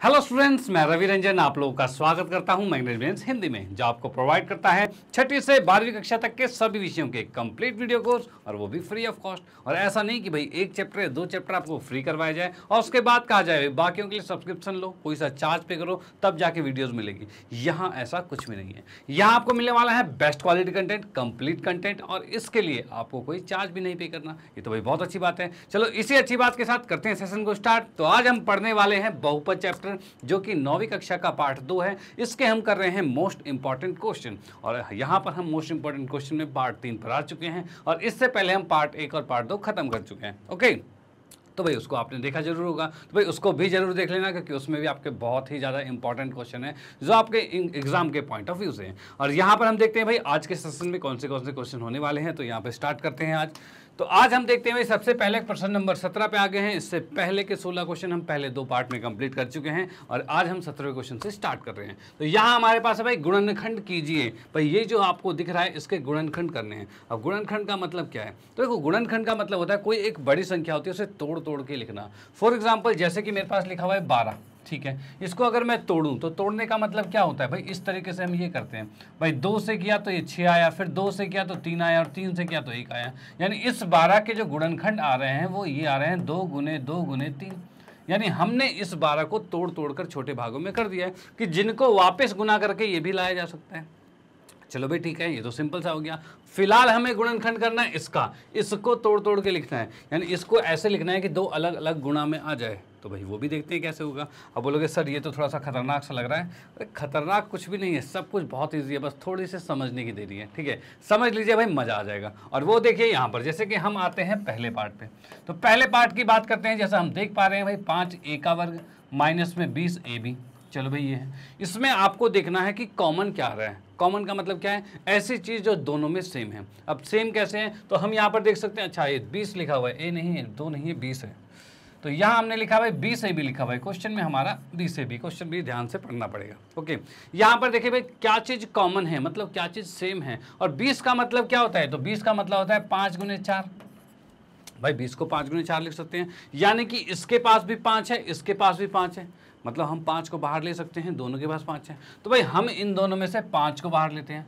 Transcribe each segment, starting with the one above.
Hello students मैं रवि रंजन आप लोगों का स्वागत करता हूँ। मैनेजमेंट हिंदी में जो आपको प्रोवाइड करता है। छठी से बारहवीं कक्षा तक के सभी विषयों के कंप्लीट वीडियो कोर्स और वो भी फ्री ऑफ़ कॉस्ट और ऐसा नहीं कि भाई एक चैप्टर या दो चैप्टर आपको फ्री करवाया जाए, और उसके बाद कहा जाए बाकियों के लिए सब्सक्रिप्शन लो, कोई सा चार्ज पे करो, तब जाके वीडियोज़ मिलेगी। यहाँ ऐसा कुछ भी नहीं है। यहाँ आपको मिलने वाला है best quality content complete content और इसके लिए आपको कोई चार्ज भी नहीं पे करना। ये तो भाई बहुत अच्छी बात है। चलो इसी अच्छी बात के साथ करते हैं सेशन को स्टार्ट तो आज हम पढ़ने वाले हैं बहुपद चैप्टर जो कि नौवीं कक्षा का पार्ट दो है। इसके हम कर रहे हैं मोस्ट इंपॉर्टेंट क्वेश्चन। और यहाँ पर हम मोस्ट इंपॉर्टेंट क्वेश्चन में पार्ट तीन पर आ चुके हैं। और इससे पहले हम पार्ट एक और पार्ट दो खत्म कर चुके हैं। ओके? तो भाई, उसको आपने देखा ज़रूर होगा। तो भाई, उसको भी ज़रूर देख लेना, क्योंकि उसमें भी आपके बहुत ही ज़्यादा इंपॉर्टेंट क्वेश्चन है, जो आपके एग्ज़ाम के पॉइंट ऑफ़ व्यू से हैं। और यहाँ पर हम देखते हैं, भाई, आज के सेशन में कौन से कौन से क्वेश्चन होने वाले हैं। तो यहाँ पर स्टार्ट करते हैं आज। तो आज हम देखते हैं, सबसे पहले प्रश्न नंबर सत्रह पे आ गए हैं। इससे पहले के सोलह क्वेश्चन हम पहले दो पार्ट में कंप्लीट कर चुके हैं और आज हम सत्रहवें क्वेश्चन से स्टार्ट कर रहे हैं। तो यहाँ हमारे पास है भाई, गुणनखंड कीजिए। भाई, ये जो आपको दिख रहा है, इसके गुणनखंड करने हैं। अब गुणनखंड का मतलब क्या है? तो देखो, गुणनखंड का मतलब होता है, कोई एक बड़ी संख्या होती है, उसे तोड़ तोड़ के लिखना। फॉर एग्ज़ाम्पल जैसे कि मेरे पास लिखा हुआ है बारह। ठीक है। इसको अगर मैं तोड़ूं तो तोड़ने का मतलब क्या होता है? भाई, इस तरीके से हम ये करते हैं। भाई, दो से किया तो ये छः आया, फिर दो से किया तो तीन आया, और तीन से किया तो एक आया। यानी इस बारह के जो गुणनखंड आ रहे हैं, वो ये आ रहे हैं दो गुने दो गुने तीन। यानी हमने इस बारह को तोड़ तोड़ कर छोटे भागों में कर दिया है कि जिनको वापस गुना करके ये भी लाया जा सकता है। चलो भाई, ठीक है, ये तो सिंपल सा हो गया। फ़िलहाल हमें गुणनखंड करना है इसका। इसको तोड़ तोड़ के लिखना है। यानी इसको ऐसे लिखना है कि दो अलग अलग गुणा में आ जाए। तो भाई वो भी देखते हैं कैसे होगा। अब बोलोगे सर, ये तो थोड़ा सा खतरनाक सा लग रहा है। अरे, खतरनाक कुछ भी नहीं है, सब कुछ बहुत ईजी है, बस थोड़ी सी समझने की देरी है, ठीक है? समझ लीजिए भाई, मज़ा आ जाएगा। और वो देखिए यहाँ पर, जैसे कि हम आते हैं पहले पार्ट पर तो पहले पार्ट की बात करते हैं, जैसा हम देख पा रहे हैं भाई, पाँच ए का वर्ग माइनस में बीस ए बी। चलो भाई, ये है। इसमें आपको देखना है कि कॉमन क्या रहा है। कॉमन का मतलब क्या है? ऐसी चीज़ जो दोनों में सेम है। अब सेम कैसे है? तो हम यहाँ पर देख सकते हैं अच्छा ये बीस लिखा हुआ है, ए नहीं है, दो नहीं है, बीस है। तो यहाँ हमने लिखा भाई बी से भी लिखा भाई क्वेश्चन में हमारा बी से भी क्वेश्चन भी ध्यान से पढ़ना पड़ेगा। ओके यहाँ पर देखिए भाई, क्या चीज़ कॉमन है? मतलब क्या चीज़ सेम है? और बीस का मतलब क्या होता है? तो बीस का मतलब होता है पाँच गुने चार। भाई, बीस को पाँच गुने चार लिख सकते हैं। यानी कि इसके पास भी पाँच है, इसके पास भी पाँच है। मतलब हम पाँच को बाहर ले सकते हैं, दोनों के पास पाँच है। तो भाई, हम इन दोनों में से पाँच को बाहर लेते हैं।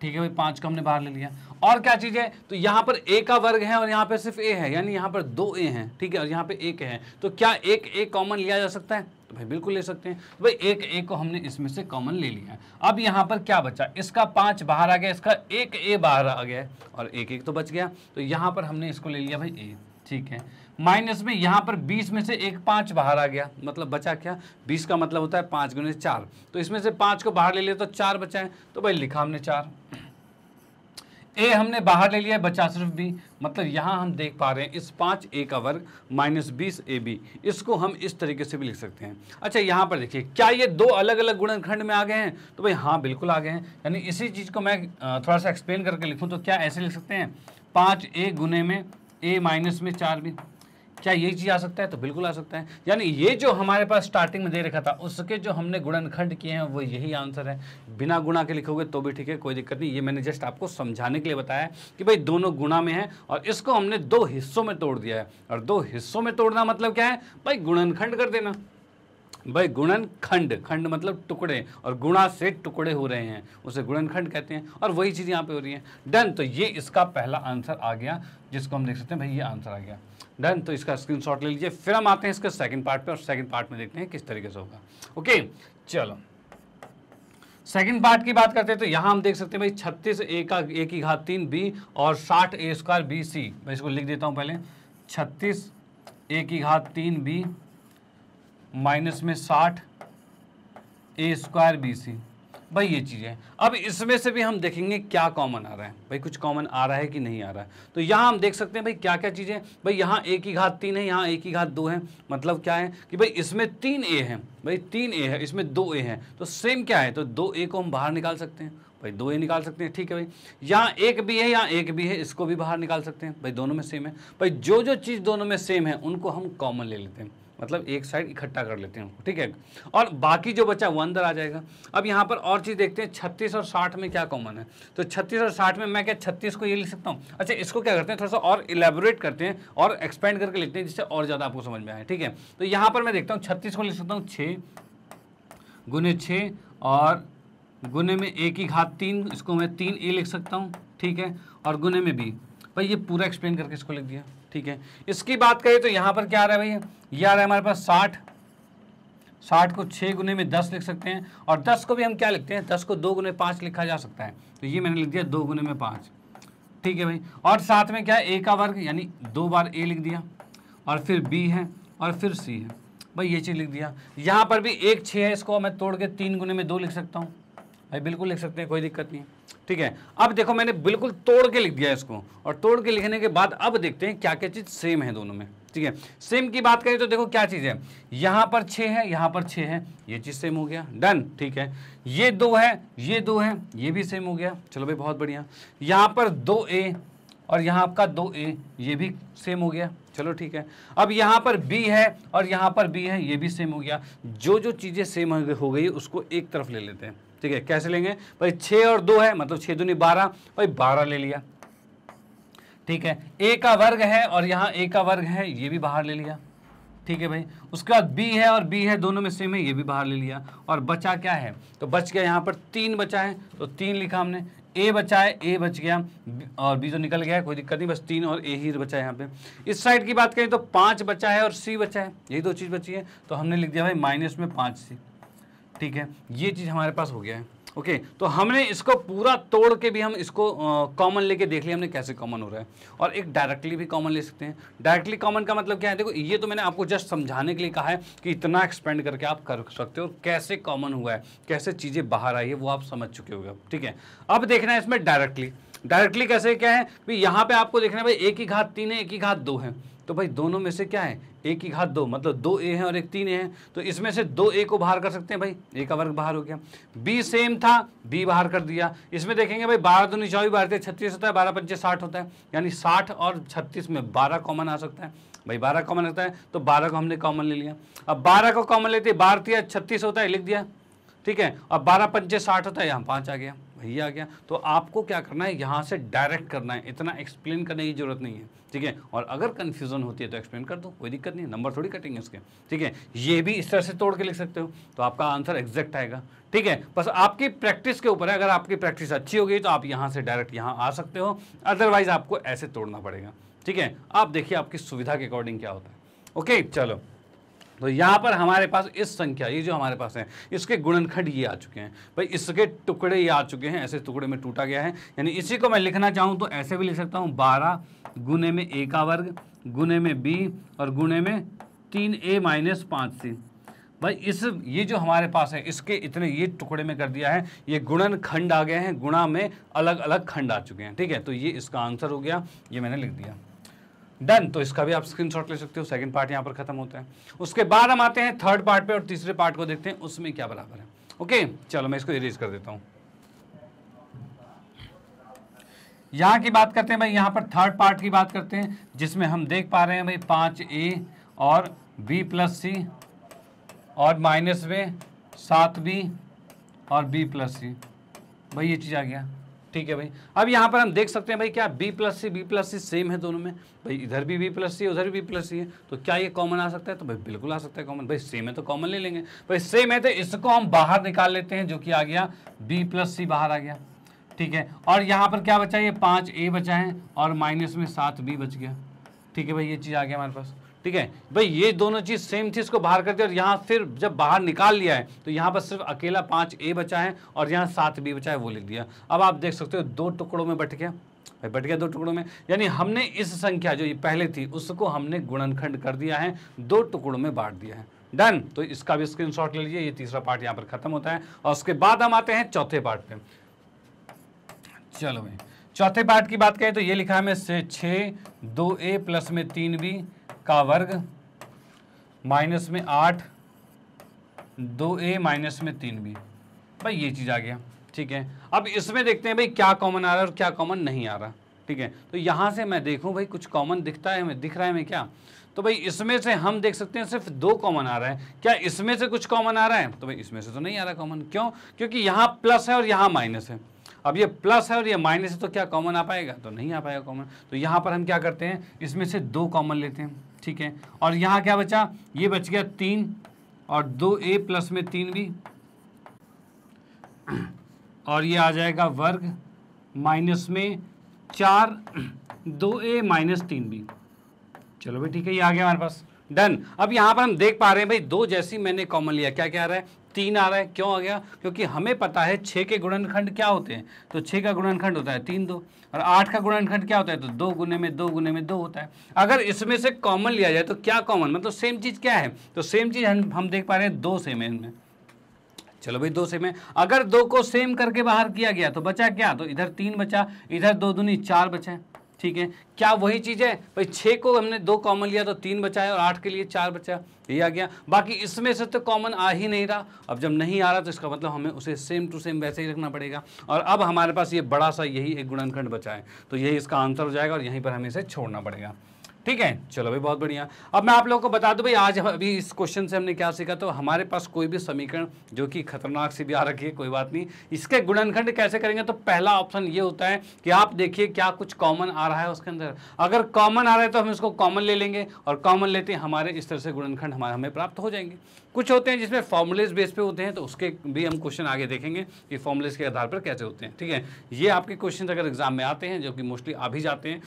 ठीक है भाई, पाँच को हमने बाहर ले लिया। और क्या चीज़ है? तो यहाँ पर ए का वर्ग है और यहाँ पे सिर्फ़ ए है, यानी यहाँ पर दो ए हैं, ठीक है, और यहाँ पे एक है। तो क्या एक ए कॉमन लिया जा सकता है? तो भाई बिल्कुल ले सकते हैं। तो भाई एक ए को हमने इसमें से कॉमन ले लिया अब यहाँ पर क्या बचा? इसका पाँच बाहर आ गया, इसका एक ए बाहर आ गया और एक एक तो बच गया। तो यहाँ पर हमने इसको ले लिया भाई ए ठीक है। माइनस में यहाँ पर 20 में से एक पाँच बाहर आ गया। मतलब बचा क्या? 20 का मतलब होता है पाँच गुने चार। तो इसमें से पाँच को बाहर ले लिया तो चार बचा है। तो भाई लिखा हमने चार। ए हमने बाहर ले लिया है, बचा सिर्फ़ बी। मतलब यहाँ हम देख पा रहे हैं इस पाँच ए का वर्ग माइनस बीस ए बी। इसको हम इस तरीके से भी लिख सकते हैं। अच्छा यहाँ पर देखिए, क्या ये दो अलग अलग गुणनखंड में आ गए हैं? तो भाई हाँ बिल्कुल आ गए हैं। यानी इसी चीज़ को मैं थोड़ा सा एक्सप्लेन करके लिखूँ तो क्या ऐसे लिख सकते हैं? पाँच ए गुने में ए माइनस में चार बी क्या ये चीज़ आ सकता है? तो बिल्कुल आ सकता है। यानी ये जो हमारे पास स्टार्टिंग में दे रखा था, उसके जो हमने गुणनखंड किए हैं, वो यही आंसर है। बिना गुणा के लिखोगे तो भी ठीक है, कोई दिक्कत नहीं। ये मैंने जस्ट आपको समझाने के लिए बताया कि भाई दोनों गुणा में है और इसको हमने दो हिस्सों में तोड़ दिया है। और दो हिस्सों में तोड़ना मतलब क्या है? भाई गुणनखंड कर देना। भाई गुणन खंड खंड मतलब टुकड़े, और गुणा से टुकड़े हो रहे हैं, उसे गुणन खंड कहते हैं, और वही चीज़ यहाँ पे हो रही है। डन तो ये इसका पहला आंसर आ गया, जिसको हम देख सकते हैं, भाई ये आंसर आ गया। डन तो इसका स्क्रीनशॉट ले लीजिए, फिर हम आते हैं इसके सेकंड पार्ट पे, और सेकंड पार्ट में देखते हैं किस तरीके से होगा। ओके चलो। सेकंड पार्ट की बात करते हैं तो यहाँ हम देख सकते हैं, भाई छत्तीस ए का ए की घात तीन बी और साठ ए स्क्वायर बी सी मैं इसको लिख देता हूँ पहले। छत्तीस ए की घात तीन बी माइनस में साठ, ए स्क्वायर बी सी। भाई ये चीज़ें अब इसमें से भी हम देखेंगे क्या कॉमन आ रहा है। भाई कुछ कॉमन आ रहा है कि नहीं आ रहा है। तो यहाँ हम देख सकते हैं भाई क्या क्या चीज़ें भाई यहाँ एक ही घात तीन है, यहाँ एक ही घात दो है। मतलब क्या है कि भाई इसमें तीन ए है। भाई तीन ए है, इसमें दो ए है। तो सेम क्या है? तो दो ए को हम बाहर निकाल सकते हैं। भाई दो ए निकाल सकते हैं, ठीक है भाई। यहाँ एक भी है, यहाँ एक भी है, इसको भी बाहर निकाल सकते हैं। भाई दोनों में सेम है। भाई जो जो चीज़ दोनों में सेम है, उनको हम कॉमन ले लेते हैं। मतलब एक साइड इकट्ठा कर लेते हैं ठीक है? और बाकी जो बचा वो अंदर आ जाएगा। अब यहाँ पर और चीज़ देखते हैं, छत्तीस और साठ में क्या कॉमन है? तो छत्तीस और साठ में मैं क्या छत्तीस को ये लिख सकता हूँ? अच्छा इसको क्या करते हैं, थोड़ा सा और इलेबोरेट करते हैं और एक्सपेंड करके लिखते हैं, जिससे और ज़्यादा आपको समझ में आए, ठीक है? तो यहाँ पर मैं देखता हूँ, छत्तीस को लिख सकता हूँ, छः गुने छः और गुने में एक ही घात तीन, इसको मैं तीन ए लिख सकता हूँ, ठीक है? और गुने में बी। भाई, ये पूरा एक्सप्लेन करके इसको लिख दिया। ठीक है। इसकी बात करें तो यहाँ पर क्या आ रहा है भैया? ये आ रहा है हमारे पास साठ। साठ को छः गुने में दस लिख सकते हैं और दस को भी हम क्या लिखते हैं? दस को दो गुने पाँच लिखा जा सकता है। तो ये मैंने लिख दिया दो गुने में पाँच। ठीक है भाई। और साथ में क्या है? ए का वर्ग, यानी दो बार ए लिख दिया और फिर बी है और फिर सी है। भाई ये चीज़ लिख दिया। यहाँ पर भी एक छः है, इसको मैं तोड़ के तीन गुने में दो लिख सकता हूँ। भाई बिल्कुल लिख सकते हैं, कोई दिक्कत नहीं। ठीक है? अब देखो, मैंने बिल्कुल तोड़ के लिख दिया इसको। और तोड़ के लिखने के बाद अब देखते हैं क्या क्या चीज़ सेम है दोनों में। ठीक है? सेम की बात करें तो देखो क्या चीज़ है? यहाँ पर छः है, यहाँ पर छः है। ये चीज़ सेम हो गया। डन ठीक है? ये दो है, ये दो है, ये भी सेम हो गया। चलो भाई, बहुत बढ़िया। यहाँ पर दो ए और यहाँ आपका दो ए ये भी सेम हो गया। चलो ठीक है? अब यहाँ पर बी है और यहाँ पर बी है, ये भी सेम हो गया। जो जो चीज़ें सेम हो गई, उसको एक तरफ़ ले लेते हैं। ठीक है, कैसे लेंगे? भाई छः और दो है मतलब छः दूनी बारह, भाई, बारह ले लिया। ठीक है, ए का वर्ग है और यहाँ ए का वर्ग है, ये भी बाहर ले लिया। ठीक है भाई, उसके बाद बी है और बी है दोनों में सेम है, ये भी बाहर ले लिया। और बचा क्या है? तो बच गया यहाँ पर तीन बचा है तो तीन लिखा हमने। ए बचा है, ए बच गया और बी तो निकल गया है कोई दिक्कत नहीं, बस तीन और ए ही बचा है यहाँ पे। इस साइड की बात करें तो पाँच बचा है और सी बचा है, यही दो चीज़ बची है तो हमने लिख दिया भाई, माइनस में पाँच सी। ठीक है ये चीज़ हमारे पास हो गया है। ओके okay, तो हमने इसको पूरा तोड़ के भी हम इसको कॉमन लेके देख लिया हमने कैसे कॉमन हो रहा है। और एक डायरेक्टली भी कॉमन ले सकते हैं। डायरेक्टली कॉमन का मतलब क्या है? देखो ये तो मैंने आपको जस्ट समझाने के लिए कहा है कि इतना एक्सपेंड करके आप कर सकते हो कैसे कॉमन हुआ है कैसे चीज़ें बाहर आई है वो आप समझ चुके हो ठीक है? अब देखना है इसमें डायरेक्टली डायरेक्टली कैसे क्या है? भाई यहाँ पे आपको देखना है भाई एक ही घात तीन है एक ही घात दो है। तो भाई दोनों में से क्या है? एक ही घात दो मतलब दो ए हैं और एक तीन ए हैं। तो इसमें से दो ए को बाहर कर सकते हैं भाई। ए का वर्ग बाहर हो गया। बी सेम था, बी बाहर कर दिया। इसमें देखेंगे भाई, बारह दो चौबीस, बारह छत्तीस होता है, बारह पंचे साठ होता है। यानी साठ और छत्तीस में बारह कॉमन आ सकता है। भाई बारह कॉमन होता है तो बारह को हमने कॉमन ले लिया। अब बारह को कॉमन लेते बारह दिया, छत्तीस होता है, लिख दिया। ठीक है? अब बारह पंचे साठ होता है, यहाँ पाँच आ गया भैया आ गया। तो आपको क्या करना है? यहाँ से डायरेक्ट करना है। इतना एक्सप्लेन करने की ज़रूरत नहीं है। ठीक है? और अगर कन्फ्यूज़न होती है तो एक्सप्लेन कर दो, कोई दिक्कत नहीं नंबर थोड़ी कटेंगे उसके ठीक है? ये भी इस तरह से तोड़ के लिख सकते हो तो आपका आंसर एग्जैक्ट आएगा, ठीक है? बस आपकी प्रैक्टिस के ऊपर है, अगर आपकी प्रैक्टिस अच्छी होगी तो आप यहाँ से डायरेक्ट यहाँ आ सकते हो अदरवाइज़ आपको ऐसे तोड़ना पड़ेगा, ठीक है? आप देखिए आपकी सुविधा के अकॉर्डिंग क्या होता है ओके चलो तो यहाँ पर हमारे पास इस संख्या, ये जो हमारे पास है, इसके गुणनखंड ये आ चुके हैं। भाई, इसके टुकड़े ये आ चुके हैं, ऐसे टुकड़े में टूटा गया है। यानी इसी को मैं लिखना चाहूँ तो ऐसे भी लिख सकता हूँ, बारह गुने में ए का वर्ग, गुने में बी और गुने में तीन ए माइनस पाँच सी। भाई, इस, ये जो हमारे पास है, इसके इतने ये टुकड़े में कर दिया है, ये गुणन खंड आ गए हैं, गुणा में अलग अलग खंड आ चुके हैं, ठीक है? तो ये इसका आंसर हो गया, ये मैंने लिख दिया। डन तो इसका भी आप स्क्रीनशॉट ले सकते हो सेकंड पार्ट यहाँ पर खत्म होता है। उसके बाद हम आते हैं थर्ड पार्ट पे और तीसरे पार्ट को देखते हैं, उसमें क्या बराबर है। ओके चलो, मैं इसको इरेज कर देता हूँ। यहाँ की बात करते हैं भाई, यहाँ पर थर्ड पार्ट की बात करते हैं, जिसमें हम देख पा रहे हैं भाई पाँच ए और बी प्लस सी और माइनस में सात बी और बी प्लस सी भाई, ये चीज़ आ गया। ठीक है भाई। अब यहाँ पर हम देख सकते हैं भाई, क्या B plus C B plus C same है दोनों में? भाई, इधर भी बी प्लस सी उधर भी बी प्लस सी है। तो क्या ये कॉमन आ सकता है? तो भाई, बिल्कुल आ सकता है कॉमन भाई सेम है तो कॉमन ले लेंगे। भाई सेम है तो इसको हम बाहर निकाल लेते हैं, जो कि आ गया बी प्लस सी बाहर आ गया। ठीक है? और यहाँ पर क्या बचा? ये पाँच ए बचा है, और माइनस में सात बी बच गया। ठीक है भाई, ये चीज़ आ गया हमारे पास। ठीक है? भाई, ये दोनों चीज़ सेम थी इसको बाहर कर दिया और यहाँ फिर जब बाहर निकाल लिया है तो यहाँ पर सिर्फ़ अकेला पाँच ए बचा है और यहाँ सात बी बचा है, वो लिख दिया। अब आप देख सकते हो, दो टुकड़ों में बट गया। भाई, बट गया दो टुकड़ों में। यानी हमने इस संख्या जो ये पहले थी, उसको हमने गुणनखंड कर दिया है, दो टुकड़ों में बांट दिया है। डन। तो इसका भी स्क्रीनशॉट ले लीजिए, ये तीसरा पार्ट यहाँ पर खत्म होता है। और उसके बाद हम आते हैं चौथे पार्ट पे। चलो भाई, चौथे पार्ट की बात करें तो ये लिखा है मैं छः दो ए प्लस में तीन बी का वर्ग माइनस में आठ, दो ए माइनस में तीन बी। भाई, ये चीज़ आ गया। ठीक है? अब इसमें देखते हैं भाई, क्या कॉमन आ रहा है और क्या कॉमन नहीं आ रहा। ठीक है? तो यहाँ से मैं देखूँ भाई, कुछ कॉमन दिखता है मैं दिख रहा है मैं क्या? तो भाई, इसमें से हम देख सकते हैं सिर्फ़ दो कॉमन आ रहा है। क्या इसमें से कुछ कॉमन आ रहा है? तो भाई, इसमें से तो नहीं आ रहा कॉमन क्यों? क्योंकि यहाँ प्लस है और यहाँ माइनस है। अब ये प्लस है और ये माइनस है तो क्या कॉमन आ पाएगा? तो नहीं आ पाएगा कॉमन तो यहाँ पर हम क्या करते हैं? इसमें से दो कॉमन लेते हैं। ठीक है। और यहाँ क्या बचा? ये बच गया तीन और दो ए प्लस में तीन भी। और ये आ जाएगा वर्ग माइनस में चार, दो ए माइनस तीन बी चलो भाई, ठीक है, ये आ गया हमारे पास। डन। अब यहाँ पर हम देख पा रहे हैं भाई, दो जैसी मैंने कॉमन लिया। क्या क्या आ रहा है? तीन आ रहा है। क्यों आ गया? क्योंकि हमें पता है छः के गुणनखंड क्या होते हैं। तो छः का गुणनखंड होता है तीन दो, और आठ का गुणनखंड क्या होता है? तो दो गुने में दो गुने में दो होता है। अगर इसमें से कॉमन लिया जाए तो क्या कॉमन मतलब सेम चीज़ क्या है? तो सेम चीज़ हम हम देख पा रहे हैं दो सेम है इनमें। चलो भाई, दो सेम है। अगर दो को सेम करके बाहर किया गया तो बचा क्या? तो इधर तीन बचा, इधर दो दुनी चार बचा। ठीक है? क्या वही चीज़ है? भाई छः को हमने दो कॉमन लिया तो तीन बचा है और आठ के लिए चार बचा। ये आ गया। बाकी इसमें से तो कॉमन आ ही नहीं रहा। अब जब नहीं आ रहा तो इसका मतलब हमें उसे सेम टू सेम वैसे ही रखना पड़ेगा। और अब हमारे पास ये बड़ा सा यही एक गुणनखंड बचा है। तो यही इसका आंसर हो जाएगा और यहीं पर हमें इसे छोड़ना पड़ेगा। ठीक है? चलो भाई, बहुत बढ़िया। अब मैं आप लोगों को बता दूँ भाई, आज अभी इस क्वेश्चन से हमने क्या सीखा? तो हमारे पास कोई भी समीकरण जो कि खतरनाक सी भी आ रखी है, कोई बात नहीं। इसके गुणनखंड कैसे करेंगे? तो पहला ऑप्शन ये होता है कि आप देखिए क्या कुछ कॉमन आ रहा है उसके अंदर। अगर कॉमन आ रहा है तो हम इसको कॉमन ले लेंगे और कॉमन लेते हैं, हमारे इस तरह से गुणनखंड हमारे हमें प्राप्त हो जाएँगे। कुछ होते हैं जिसमें फॉर्मुलेज बेस पे होते हैं तो उसके भी हम क्वेश्चन आगे देखेंगे कि फॉर्मुलेज के आधार पर कैसे होते हैं। ठीक है? ये आपके क्वेश्चन अगर एग्ज़ाम में आते हैं, जो कि मोस्टली आ भी जाते हैं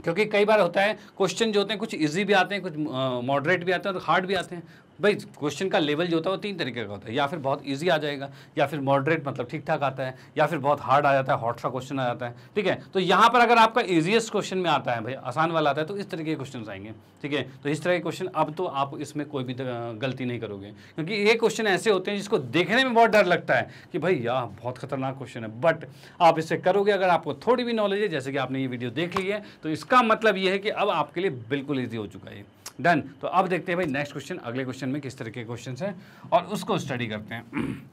क्योंकि कई बार होता है क्वेश्चन जो होते हैं, कुछ इजी भी आते हैं, कुछ मॉडरेट भी आते हैं और हार्ड भी आते हैं। भाई क्वेश्चन का लेवल जो होता है वो तीन तरीके का होता है। या फिर बहुत इजी आ जाएगा, या फिर मॉडरेट मतलब ठीक ठाक आता है, या फिर बहुत हार्ड आ जाता है हॉट सा क्वेश्चन आ जाता है, ठीक है? तो यहाँ पर अगर आपका ईजिएस्ट क्वेश्चन में आता है भाई, आसान वाला आता है तो इस तरीके के क्वेश्चन आएँगे, ठीक है? तो इस तरह के क्वेश्चन अब तो आप इसमें कोई भी गलती नहीं करोगे। क्योंकि ये क्वेश्चन ऐसे होते हैं जिसको देखने में बहुत डर लगता है कि भाई यार बहुत खतरनाक क्वेश्चन है। बट आप इसे करोगे, अगर आपको थोड़ी भी नॉलेज है, जैसे कि आपने ये वीडियो देख ली है तो इसका मतलब ये है कि अब आपके लिए बिल्कुल ईजी हो चुका है डन तो अब देखते हैं भाई नेक्स्ट क्वेश्चन अगले क्वेश्चन में किस तरह के क्वेश्चन हैं और उसको स्टडी करते हैं।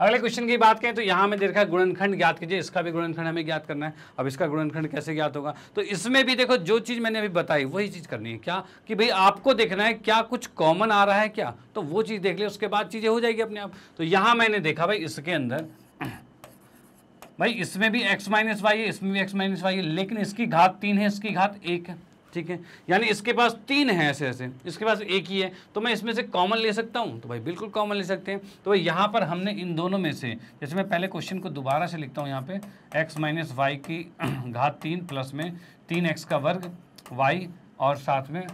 अगले क्वेश्चन की बात करें तो यहाँ में देखा गुणनखंड ज्ञात कीजिए, इसका भी गुणनखंड हमें ज्ञात करना है। अब इसका गुणनखंड कैसे ज्ञात होगा? तो इसमें भी देखो, जो चीज़ मैंने अभी बताई, वही चीज़ करनी है। क्या? कि भाई आपको देखना है, क्या कुछ कॉमन आ रहा है क्या? तो वो चीज़ देख ले, उसके बाद चीज़ें हो जाएगी अपने आप। तो यहाँ मैंने देखा भाई इसके अंदर, भाई इसमें भी x माइनस वाई है, इसमें भी x माइनस वाई है, लेकिन इसकी घात तीन है, इसकी घात एक है। ठीक है? यानी इसके पास तीन है ऐसे ऐसे। इसके पास एक ही है। तो मैं इसमें से कॉमन ले सकता हूँ? तो भाई बिल्कुल कॉमन ले सकते हैं। तो भाई यहाँ पर हमने इन दोनों में से, जैसे मैं पहले क्वेश्चन को दोबारा से लिखता हूँ यहाँ पे एक्स माइनस वाई की घात तीन प्लस में तीन एक्स का वर्ग वाई और साथ में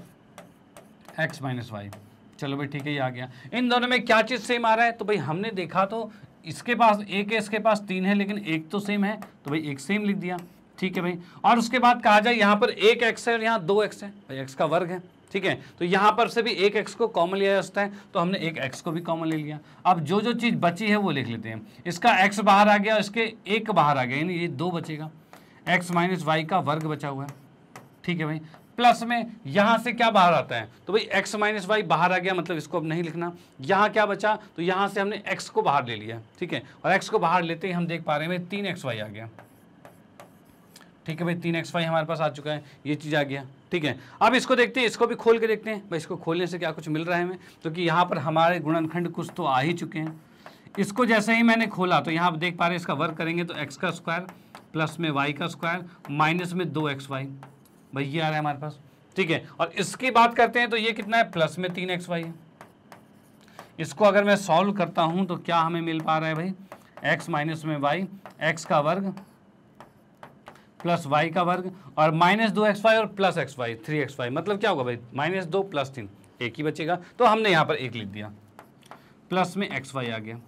एक्स माइनस वाई चलो भाई ठीक है, ये आ गया। इन दोनों में क्या चीज़ सेम आ रहा है? तो भाई हमने देखा तो इसके पास, एक है, इसके पास तीन है, लेकिन एक तो सेम है। तो भाई एक सेम लिख दिया। ठीक है भाई? और उसके बाद कहा जाए, यहाँ पर एक एक्स है और यहाँ दो एक्स है। भाई एक्स का वर्ग है, ठीक है? तो यहाँ पर से भी एक एक्स को कॉमन लिया जा सकता है तो हमने एक एक्स को भी कॉमन ले लिया। अब जो जो चीज़ बची है वो लिख लेते हैं। इसका एक्स बाहर आ गया इसके एक बाहर आ गया, यानी ये दो बचेगा। एक्स माइनस वाई का वर्ग बचा हुआ है, ठीक है भाई? प्लस में यहाँ से क्या बाहर आता है? तो भाई एक्स माइनस वाई बाहर आ गया मतलब इसको अब नहीं लिखना। यहाँ क्या बचा? तो यहाँ से हमने एक्स को बाहर ले लिया, ठीक है? और एक्स को बाहर लेते ही हम देख पा रहे हैं तीन एक्स वाई आ गया। ठीक है भाई, तीन एक्स वाई हमारे पास आ चुका है, ये चीज़ आ गया, ठीक है। अब इसको देखते हैं, इसको भी खोल के देखते हैं। भाई, इसको खोलने से क्या कुछ मिल रहा है हमें? तो कि यहाँ पर हमारे गुणनखंड कुछ तो आ ही चुके हैं। इसको जैसे ही मैंने खोला तो यहाँ देख पा रहे हैं, इसका वर्क करेंगे तो एक्स का स्क्वायर प्लस में वाई का स्क्वायर माइनस में दो एक्स वाई भाई, ये आ रहा है हमारे पास, ठीक है। और इसकी बात करते हैं तो ये कितना है? प्लस में तीन एक्स वाई है। इसको अगर मैं सॉल्व करता हूँ तो क्या हमें मिल पा रहा है भाई? एक्स माइनस में वाई एक्स का वर्ग प्लस वाई का वर्ग और माइनस दो एक्स वाई और plus X Y three X Y मतलब क्या होगा भाई? माइनस दो प्लस तीन, एक ही बचेगा। तो हमने यहाँ पर एक लिख दिया। प्लस में एक्स वाई आ गया।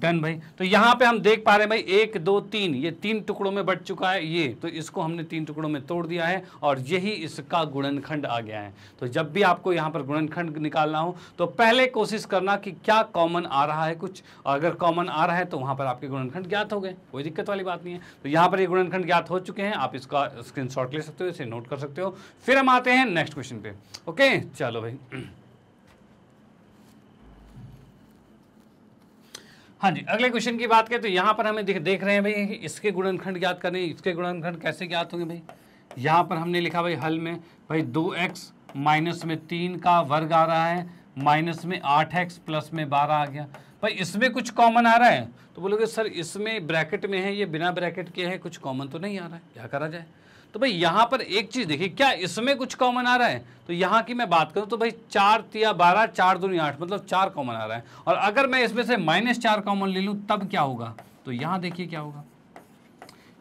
डन भाई तो यहाँ पे हम देख पा रहे हैं भाई, एक, दो, तीन, ये तीन टुकड़ों में बट चुका है, ये तो इसको हमने तीन टुकड़ों में तोड़ दिया है और यही इसका गुणनखंड आ गया है। तो जब भी आपको यहाँ पर गुणनखंड निकालना हो तो पहले कोशिश करना कि क्या कॉमन आ रहा है कुछ अगर कॉमन आ रहा है तो वहाँ पर आपके गुणनखंड ज्ञात हो गए, कोई दिक्कत वाली बात नहीं है। तो यहाँ पर ये गुणनखंड ज्ञात हो चुके हैं, आप इसका स्क्रीन ले सकते हो, इसे नोट कर सकते हो। फिर हम आते हैं नेक्स्ट क्वेश्चन पे ओके चलो भाई। हाँ जी, अगले क्वेश्चन की बात करें तो यहाँ पर हमें देख रहे हैं भाई इसके गुणनखंड ज्ञात करने इसके गुणनखंड कैसे ज्ञात होंगे भाई? यहाँ पर हमने लिखा भाई हल में, भाई दो एक्स माइनस में तीन का वर्ग आ रहा है माइनस में आठ एक्स प्लस में बारह आ गया। भाई इसमें कुछ कॉमन आ रहा है? तो बोलोगे, सर, इसमें ब्रैकेट में है, ये बिना ब्रैकेट के है, कुछ कॉमन तो नहीं आ रहा है? क्या करा जाए? तो भाई यहाँ पर एक चीज़ देखिए, क्या इसमें कुछ कॉमन आ रहा है? तो यहाँ की मैं बात करूँ तो भाई चार तिया बारह, चार दूनी आठ मतलब चार कॉमन आ रहा है। और अगर मैं इसमें से माइनस चार कॉमन ले लूँ, तब क्या होगा? तो यहाँ देखिए क्या होगा।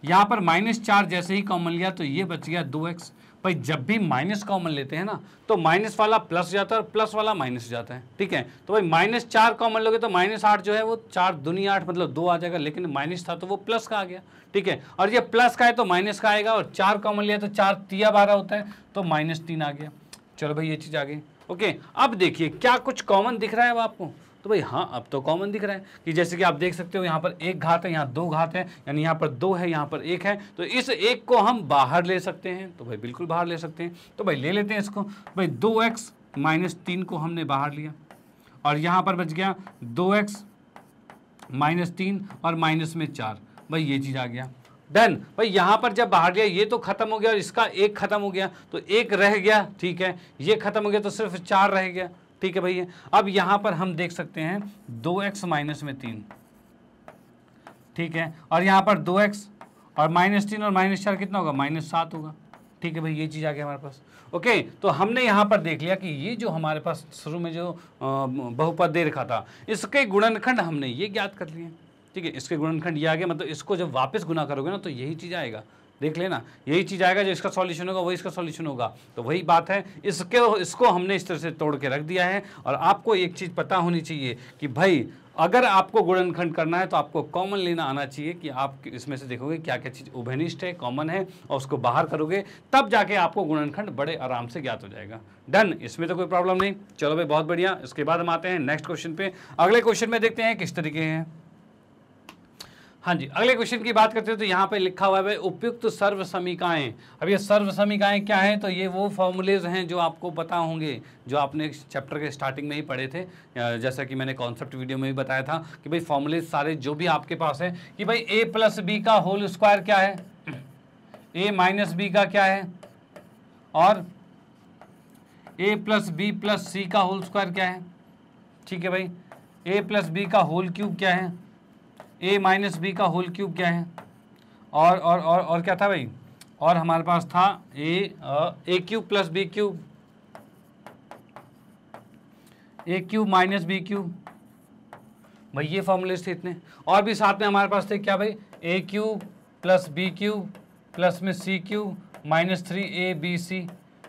यहाँ पर माइनस चार जैसे ही कॉमन लिया तो ये बच गया दो एक्स भाई, जब भी माइनस कॉमन लेते हैं ना तो माइनस वाला प्लस जाता है और प्लस वाला माइनस जाता है, ठीक है? तो भाई, माइनस चार कॉमन लोगे तो माइनस आठ जो है, वो चार दुनिया आठ मतलब दो आ जाएगा, लेकिन माइनस था तो वो प्लस का आ गया, ठीक है? और ये प्लस का है तो माइनस का आएगा, और चार कॉमन लिया तो चार तिया बारह होता है तो माइनस तीन आ गया। चलो भाई, ये चीज़ आ गई, ओके? अब देखिए, क्या कुछ कॉमन दिख रहा है अब आपको? तो भाई हाँ अब तो कॉमन दिख रहा है कि जैसे कि आप देख सकते हो, यहाँ पर एक घात है, यहाँ दो घात है, यानी यहाँ पर दो है, यहाँ पर एक है तो इस एक को हम बाहर ले सकते हैं। तो भाई, बिल्कुल बाहर ले सकते हैं। तो भाई, ले लेते हैं इसको। भाई, दो एक्स माइनस तीन को हमने बाहर लिया, और यहाँ पर बच गया दो एक्स माइनस तीन और माइनस में चार। भाई, ये चीज़ आ गया। डन भाई, यहाँ पर जब बाहर गया ये तो खत्म हो गया, और इसका एक खत्म हो गया तो एक रह गया, ठीक है, ये खत्म हो गया तो सिर्फ़ चार रह गया। ठीक है भैया। अब यहाँ पर हम देख सकते हैं दो एक्स माइनस में तीन। ठीक है, और यहाँ पर दो एक्स और माइनस तीन और माइनस चार कितना होगा? माइनस सात होगा। ठीक है भाई ये चीज़ आ गया हमारे पास। ओके तो हमने यहाँ पर देख लिया कि ये जो हमारे पास शुरू में जो बहुपद दे रखा था, इसके गुणनखंड हमने ये ज्ञात कर लिए। ठीक है, इसके गुणनखंड ये आ गया मतलब इसको जब वापस गुना करोगे ना तो यही चीज़ आएगा। देख लेना, यही चीज़ आएगा जो इसका सॉल्यूशन होगा, वही इसका सॉल्यूशन होगा। तो वही बात है, इसके, इसको हमने इस तरह से तोड़ के रख दिया है और आपको एक चीज़ पता होनी चाहिए कि भाई, अगर आपको गुणनखंड करना है तो आपको कॉमन लेना आना चाहिए कि आप इसमें से देखोगे क्या क्या चीज़ उभनिष्ठ है कॉमन है और उसको बाहर करोगे, तब जाके आपको गुणनखंड बड़े आराम से ज्ञात हो जाएगा। डन इसमें तो कोई प्रॉब्लम नहीं। चलो भाई, बहुत बढ़िया। इसके बाद हम आते हैं नेक्स्ट क्वेश्चन पे। अगले क्वेश्चन में देखते हैं किस तरीके हैं। हाँ जी, अगले क्वेश्चन की बात करते हैं तो यहाँ पे लिखा हुआ है उपयुक्त सर्व समीकाएँ अब ये सर्व समीकाएँ क्या हैं? तो ये वो फॉर्मूलेज हैं जो आपको पता होंगे, जो आपने चैप्टर के स्टार्टिंग में ही पढ़े थे। जैसा कि मैंने कॉन्सेप्ट वीडियो में भी बताया था कि भाई फॉर्मूलेज सारे जो भी आपके पास है, कि भाई ए प्लस बी का होल स्क्वायर क्या है? ए माइनस बी का क्या है? और A plus B plus C का होल स्क्वायर क्या है? ठीक है भाई। ए प्लस बी का होल क्यूब क्या है? ए माइनस बी का होल क्यूब क्या है? और और और और क्या था भाई? और हमारे पास था A A cube plus B cube A cube minus B cube भाई, ये फॉर्मूलेस थे इतने। और भी साथ में हमारे पास थे क्या भाई? A cube plus B cube plus में C cube minus three A B C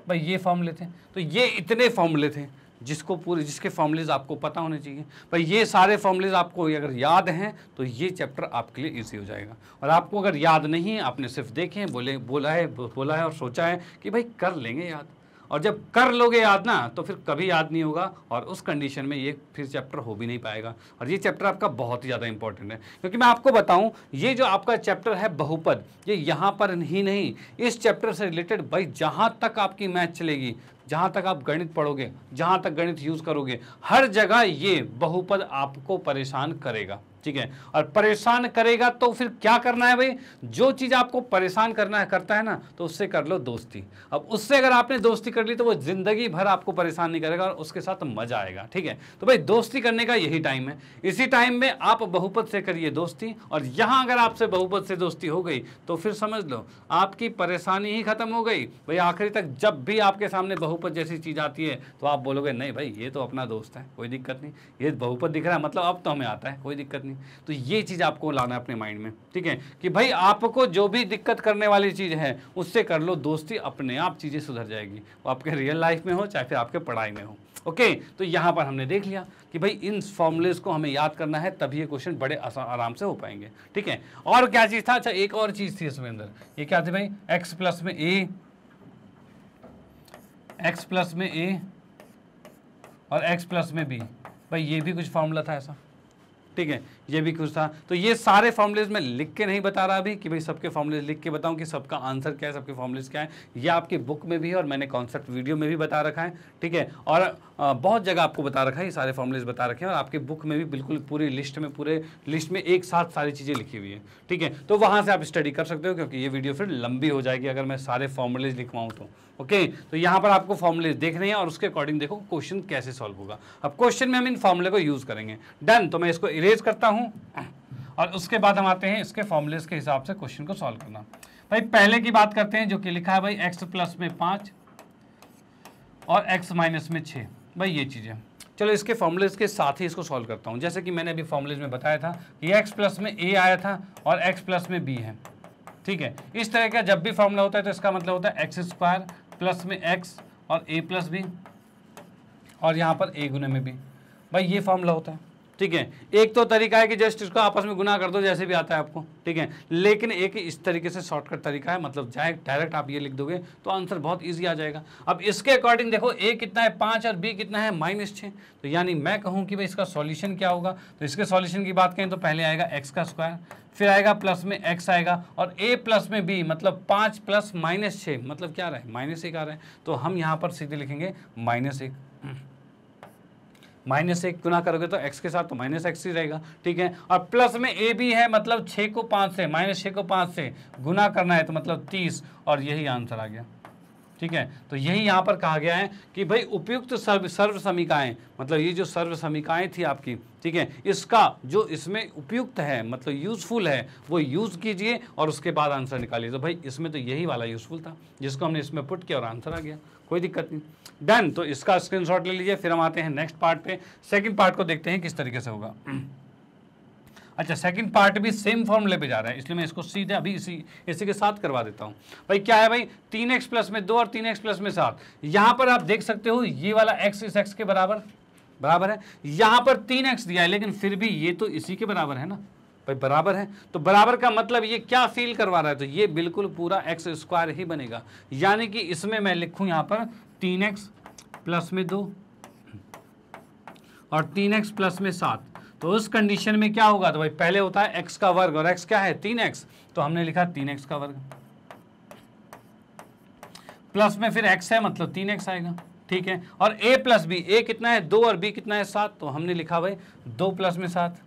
भाई, ये फॉर्मूले थे। तो ये इतने फॉर्मूले थे। जिसको पूरे, जिसके फॉर्मूलेज आपको पता होने चाहिए। पर ये सारे फॉर्मूलेज आपको अगर याद हैं तो ये चैप्टर आपके लिए ईजी हो जाएगा। और आपको अगर याद नहीं है, आपने सिर्फ़ देखें, बोले, बोला है बोला है और सोचा है कि भाई कर लेंगे याद। और जब कर लोगे याद ना तो फिर कभी याद नहीं होगा और उस कंडीशन में ये फिर चैप्टर हो भी नहीं पाएगा। और ये चैप्टर आपका बहुत ही ज़्यादा इंपॉर्टेंट है। क्योंकि मैं आपको बताऊँ, ये जो आपका चैप्टर है बहुपद, ये यहाँ पर ही नहीं, इस चैप्टर से रिलेटेड भाई जहाँ तक आपकी मैथ चलेगी, जहाँ तक आप गणित पढ़ोगे, जहाँ तक गणित यूज़ करोगे, हर जगह ये बहुपद आपको परेशान करेगा। ठीक है? और परेशान करेगा तो फिर क्या करना है भाई? जो चीज़ आपको परेशान करना है, करता है ना तो उससे कर लो दोस्ती। अब उससे अगर आपने दोस्ती कर ली तो वो ज़िंदगी भर आपको परेशान नहीं करेगा और उसके साथ मज़ा आएगा, ठीक है? तो भाई दोस्ती करने का यही टाइम है। इसी टाइम में आप बहुपत से करिए दोस्ती और यहाँ अगर आपसे बहुपत से दोस्ती हो गई तो फिर समझ लो, आपकी परेशानी ही खत्म हो गई। भाई आखिरी तक जब भी आपके सामने बहुपत जैसी चीज़ आती है तो आप बोलोगे, नहीं भाई, ये तो अपना दोस्त है, कोई दिक्कत नहीं, ये बहुपत दिख रहा है मतलब अब तो हमें आता है, कोई दिक्कत नहीं। नहीं तो ये चीज़ आपको लाना है अपने माइंड में, ठीक है? कि भाई आपको जो भी दिक्कत करने वाली चीज़ है, उससे कर लो, दोस्ती अपने आप चीज़ें सुधर जाएगी। वो आपके रियल लाइफ में हो, चाहे फिर आपके पढ़ाई में हो, ओके? तो यहाँ पर हमने देख लिया कि भाई इन फॉर्मूलेज को हमें याद करना है, तभी ये क्वेश्चन बड़े आराम से हो पाएँगे, ठीक है? और क्या चीज़ था? अच्छा एक और चीज़ थी इसमें अंदर। ये क्या थी भाई? एक्स प्लस में ए एक्स प्लस में ए और एक्स प्लस में बी भाई ये भी कुछ फॉर्मूला था ऐसा, ठीक है? ये भी कुछ था। तो ये सारे फॉर्मुलेज मैं लिख के नहीं बता रहा अभी कि भाई सबके फॉर्मुलेज लिख के बताऊँ कि सबका आंसर क्या है, सबके फॉर्मुलेज क्या है। ये आपकी बुक में भी है और मैंने कॉन्सेप्ट वीडियो में भी बता रखा है, ठीक है? और बहुत जगह आपको बता रखा है, ये सारे फॉर्मुलेज बता रखे हैं और आपके बुक में भी बिल्कुल पूरी लिस्ट में, पूरे लिस्ट में एक साथ सारी चीज़ें लिखी हुई है, ठीक है? तो वहाँ से आप स्टडी कर सकते हो क्योंकि ये वीडियो फिर लंबी हो जाएगी अगर मैं सारे फॉर्मुलेज लिखवाऊँ तो ओके? तो यहाँ पर आपको फॉर्मुले देखने हैं और उसके अकॉर्डिंग देखो क्वेश्चन कैसे सॉल्व होगा। अब क्वेश्चन में हम इन फॉर्मुले को यूज़ करेंगे। डन तो मैं इसको इरेज करता हूँ। और उसके बाद हम आते हैं इसके फॉर्मुलेज के हिसाब से क्वेश्चन को सॉल्व करना। भाई, पहले की बात करते हैं जो कि लिखा है भाई एक्स प्लस में पाँच और एक्स माइनस में छः भाई, ये चीज़ें। चलो, इसके फॉर्मुलेज के साथ ही इसको सॉल्व करता हूँ। जैसे कि मैंने अभी फॉर्मुलेज में बताया था कि एक्स प्लस में ए आया था और एक्स प्लस में बी है। ठीक है? इस तरह का जब भी फॉर्मूला होता है तो इसका मतलब होता है एक्स स्क्वायर प्लस में एक्स और ए प्लस बी और यहाँ पर ए गुने में भी भाई, ये फॉर्मूला होता है। ठीक है? एक तो तरीका है कि जस्ट इसको आपस में गुना कर दो, जैसे भी आता है आपको, ठीक है? लेकिन एक इस तरीके से शॉर्टकट तरीका है मतलब जाए डायरेक्ट आप ये लिख दोगे तो आंसर बहुत इजी आ जाएगा। अब इसके अकॉर्डिंग देखो ए कितना है पाँच और बी कितना है माइनस छः तो यानी मैं कहूँ कि भाई इसका सॉल्यूशन क्या होगा? तो इसके सॉल्यूशन की बात करें तो पहले आएगा एक्स का स्क्वायर फिर आएगा प्लस में एक्स आएगा, और ए प्लस में बी मतलब पाँच प्लस माइनस छः मतलब क्या रहा है? माइनस एक आ रहा है। तो हम यहाँ पर सीधे लिखेंगे माइनस एक। माइनस एक गुना करोगे तो एक्स के साथ तो माइनस एक्स ही रहेगा, ठीक है? और प्लस में ए भी है मतलब छः को पाँच से, माइनस छः को पाँच से गुना करना है तो मतलब तीस, और यही आंसर आ गया, ठीक है? तो यही यहाँ पर कहा गया है कि भाई उपयुक्त सर्व सर्व समीकाएँ मतलब ये जो सर्व समीकाएँ थी आपकी, ठीक है? इसका जो इसमें उपयुक्त है मतलब यूज़फुल है, वो यूज़ कीजिए और उसके बाद आंसर निकालिए। तो भाई इसमें तो यही वाला यूज़फुल था, जिसको हमने इसमें पुट किया और आंसर आ गया। कोई दिक्कत नहीं। डन तो इसका स्क्रीनशॉट ले लीजिए, फिर हम आते हैं नेक्स्ट पार्ट पे। सेकंड पार्ट को देखते हैं किस तरीके से होगा। अच्छा सेकंड पार्ट भी सेम फॉर्मूले पे जा रहा है, इसलिए मैं इसको सीधे अभी इसी इसी के साथ करवा देता हूँ। भाई, क्या है भाई? तीन एक्स प्लस में दो और तीन एक्स प्लस में सात। यहाँ पर आप देख सकते हो, ये वाला एक्स इस एक्स के बराबर बराबर है। यहाँ पर तीन एक्स दिया है, लेकिन फिर भी ये तो इसी के बराबर है ना। भाई बराबर है? तो बराबर का मतलब ये क्या फील करवा रहा है? तो ये बिल्कुल पूरा एक्स स्क्वायर ही बनेगा। यानी कि इसमें मैं लिखूं यहाँ पर तीन एक्स प्लस में दो और तीन एक्स प्लस में सात। तो उस कंडीशन में क्या होगा? तो भाई पहले होता है एक्स का वर्ग और एक्स क्या है? तीन एक्स तो हमने लिखा तीन एक्स का वर्ग। प्लस में फिर एक्स है मतलब तीन एक्स आएगा। ठीक है? और ए प्लस बी ए कितना है? दो और बी कितना है? सात। तो हमने लिखा भाई दो प्लस में सात।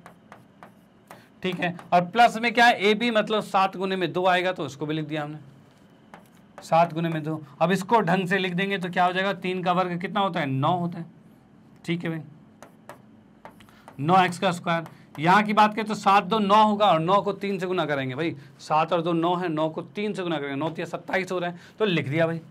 ठीक है? और प्लस में क्या है? ए बी मतलब सात गुने में दो आएगा तो उसको भी लिख दिया हमने। सात गुने में दो। अब इसको ढंग से लिख देंगे तो क्या हो जाएगा? तीन का वर्ग कितना होता है? नौ होता है। ठीक है भाई। नौ एक्स का स्क्वायर यहाँ की बात करें तो सात दो नौ होगा और नौ को तीन से गुना करेंगे भाई। सात और दो नौ है, नौ को तीन से गुना करेंगे। नौ तीन सत्ताईस हो रहा है। तो लिख दिया भाई।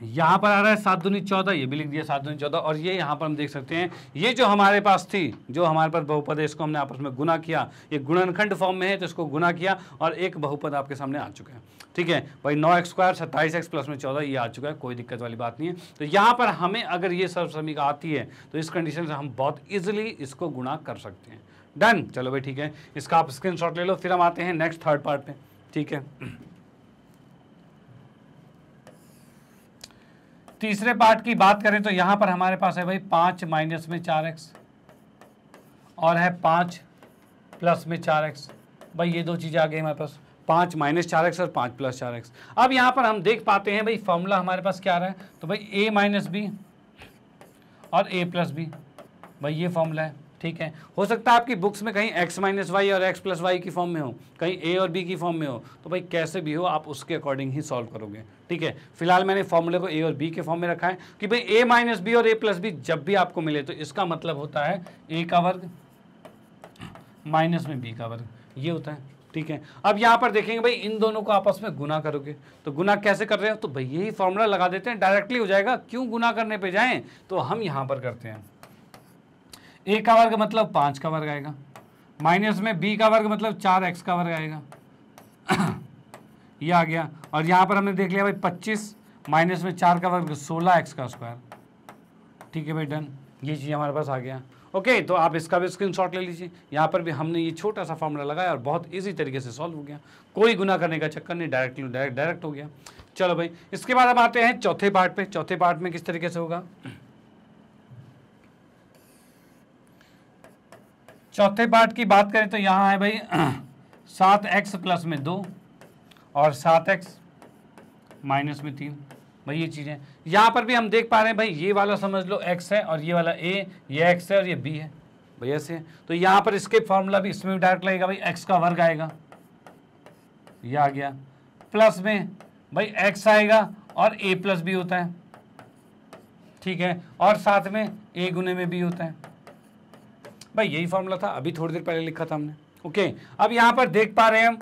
यहाँ पर आ रहा है सात दूनी चौदह, ये भी लिख दिया सात दूनी चौदह, और ये यहाँ पर हम देख सकते हैं, ये जो हमारे पास थी, जो हमारे पास बहुपद है, इसको हमने आपस में गुना किया, ये गुणनखंड फॉर्म में है तो इसको गुना किया, और एक बहुपद आपके सामने आ चुका है। ठीक है, भाई नौ एक्स स्क्वायर, सत्ताईस एक्स प्लस में चौदह, ये आ चुका है, कोई दिक्कत वाली बात नहीं है। तो यहाँ पर हमें अगर ये सर्व समीका आती है तो इस कंडीशन से हम बहुत ईजिली इसको गुणा कर सकते हैं। डन चलो भाई ठीक है, इसका आप स्क्रीन ले लो, फिर हम आते हैं नेक्स्ट थर्ड पार्ट पे। ठीक है? तीसरे पार्ट की बात करें तो यहाँ पर हमारे पास है भाई पाँच माइनस में चार एक्स और है पाँच प्लस में चार एक्स। भाई ये दो चीज़ें आ गई हमारे पास। पाँच माइनस चार एक्स और पाँच प्लस चार एक्स। अब यहाँ पर हम देख पाते हैं भाई फॉर्मूला हमारे पास क्या रहा है। तो भाई ए माइनस बी और ए प्लस बी। भाई ये फॉर्मूला है, ठीक है। हो सकता है आपकी बुक्स में कहीं x माइनस वाई और x प्लस वाई की फॉर्म में हो, कहीं a और b की फॉर्म में हो। तो भाई कैसे भी हो, आप उसके अकॉर्डिंग ही सॉल्व करोगे। ठीक है? फ़िलहाल मैंने फॉर्मूले को ए और बी के फॉर्म में रखा है कि भाई ए माइनस बी और ए प्लस बी जब भी आपको मिले तो इसका मतलब होता है ए का वर्ग माइनस में बी का वर्ग। ये होता है, ठीक है? अब यहाँ पर देखेंगे भाई, इन दोनों को आपस में गुना करोगे। तो गुना कैसे कर रहे हो? तो भाई यही फॉर्मूला लगा देते हैं डायरेक्टली हो जाएगा। क्यों गुना करने पे जाएँ? तो हम यहाँ पर करते हैं। ए का वर्ग मतलब पाँच का वर्ग आएगा। माइनस में बी का वर्ग मतलब चार एक्स का वर्ग आएगा। ये आ गया। और यहाँ पर हमने देख लिया भाई, पच्चीस माइनस में चार का वर्ग सोलह एक्स का स्क्वायर। ठीक है भाई, डन। ये चीज़ हमारे पास आ गया। ओके तो आप इसका भी स्क्रीनशॉट ले लीजिए। यहाँ पर भी हमने ये छोटा सा फॉर्मूला लगाया और बहुत इजी तरीके से सॉल्व हो गया। कोई गुना करने का चक्कर नहीं डायरेक्टली डायरेक्ट डायरेक्ट हो गया। चलो भाई, इसके बाद हम आते हैं चौथे पार्ट पे। चौथे पार्ट में किस तरीके से होगा? चौथे पार्ट की बात करें तो यहाँ है भाई, सात एक्स प्लस में दो। और सात एक्स माइनस में तीन। भाई, ये चीज़ें। यहाँ पर भी हम देख पा रहे हैं, भाई, ये वाला समझ लो एक्स है और ये वाला ए ये एक्स है और ये बी है। भाई, ऐसे तो यहाँ पर इसके फॉर्मूला भी इसमें भी डायरेक्ट लगेगा, भाई एक्स का वर्ग आएगा। ये आ गया। प्लस में, भाई एक्स आएगा और ए प्लस भी होता है। ठीक है? और साथ में ए गुने में भी होता है। भाई, यही फॉर्मूला था। अभी थोड़ी देर पहले लिखा था हमने। ओके अब यहाँ पर देख पा रहे हैं हम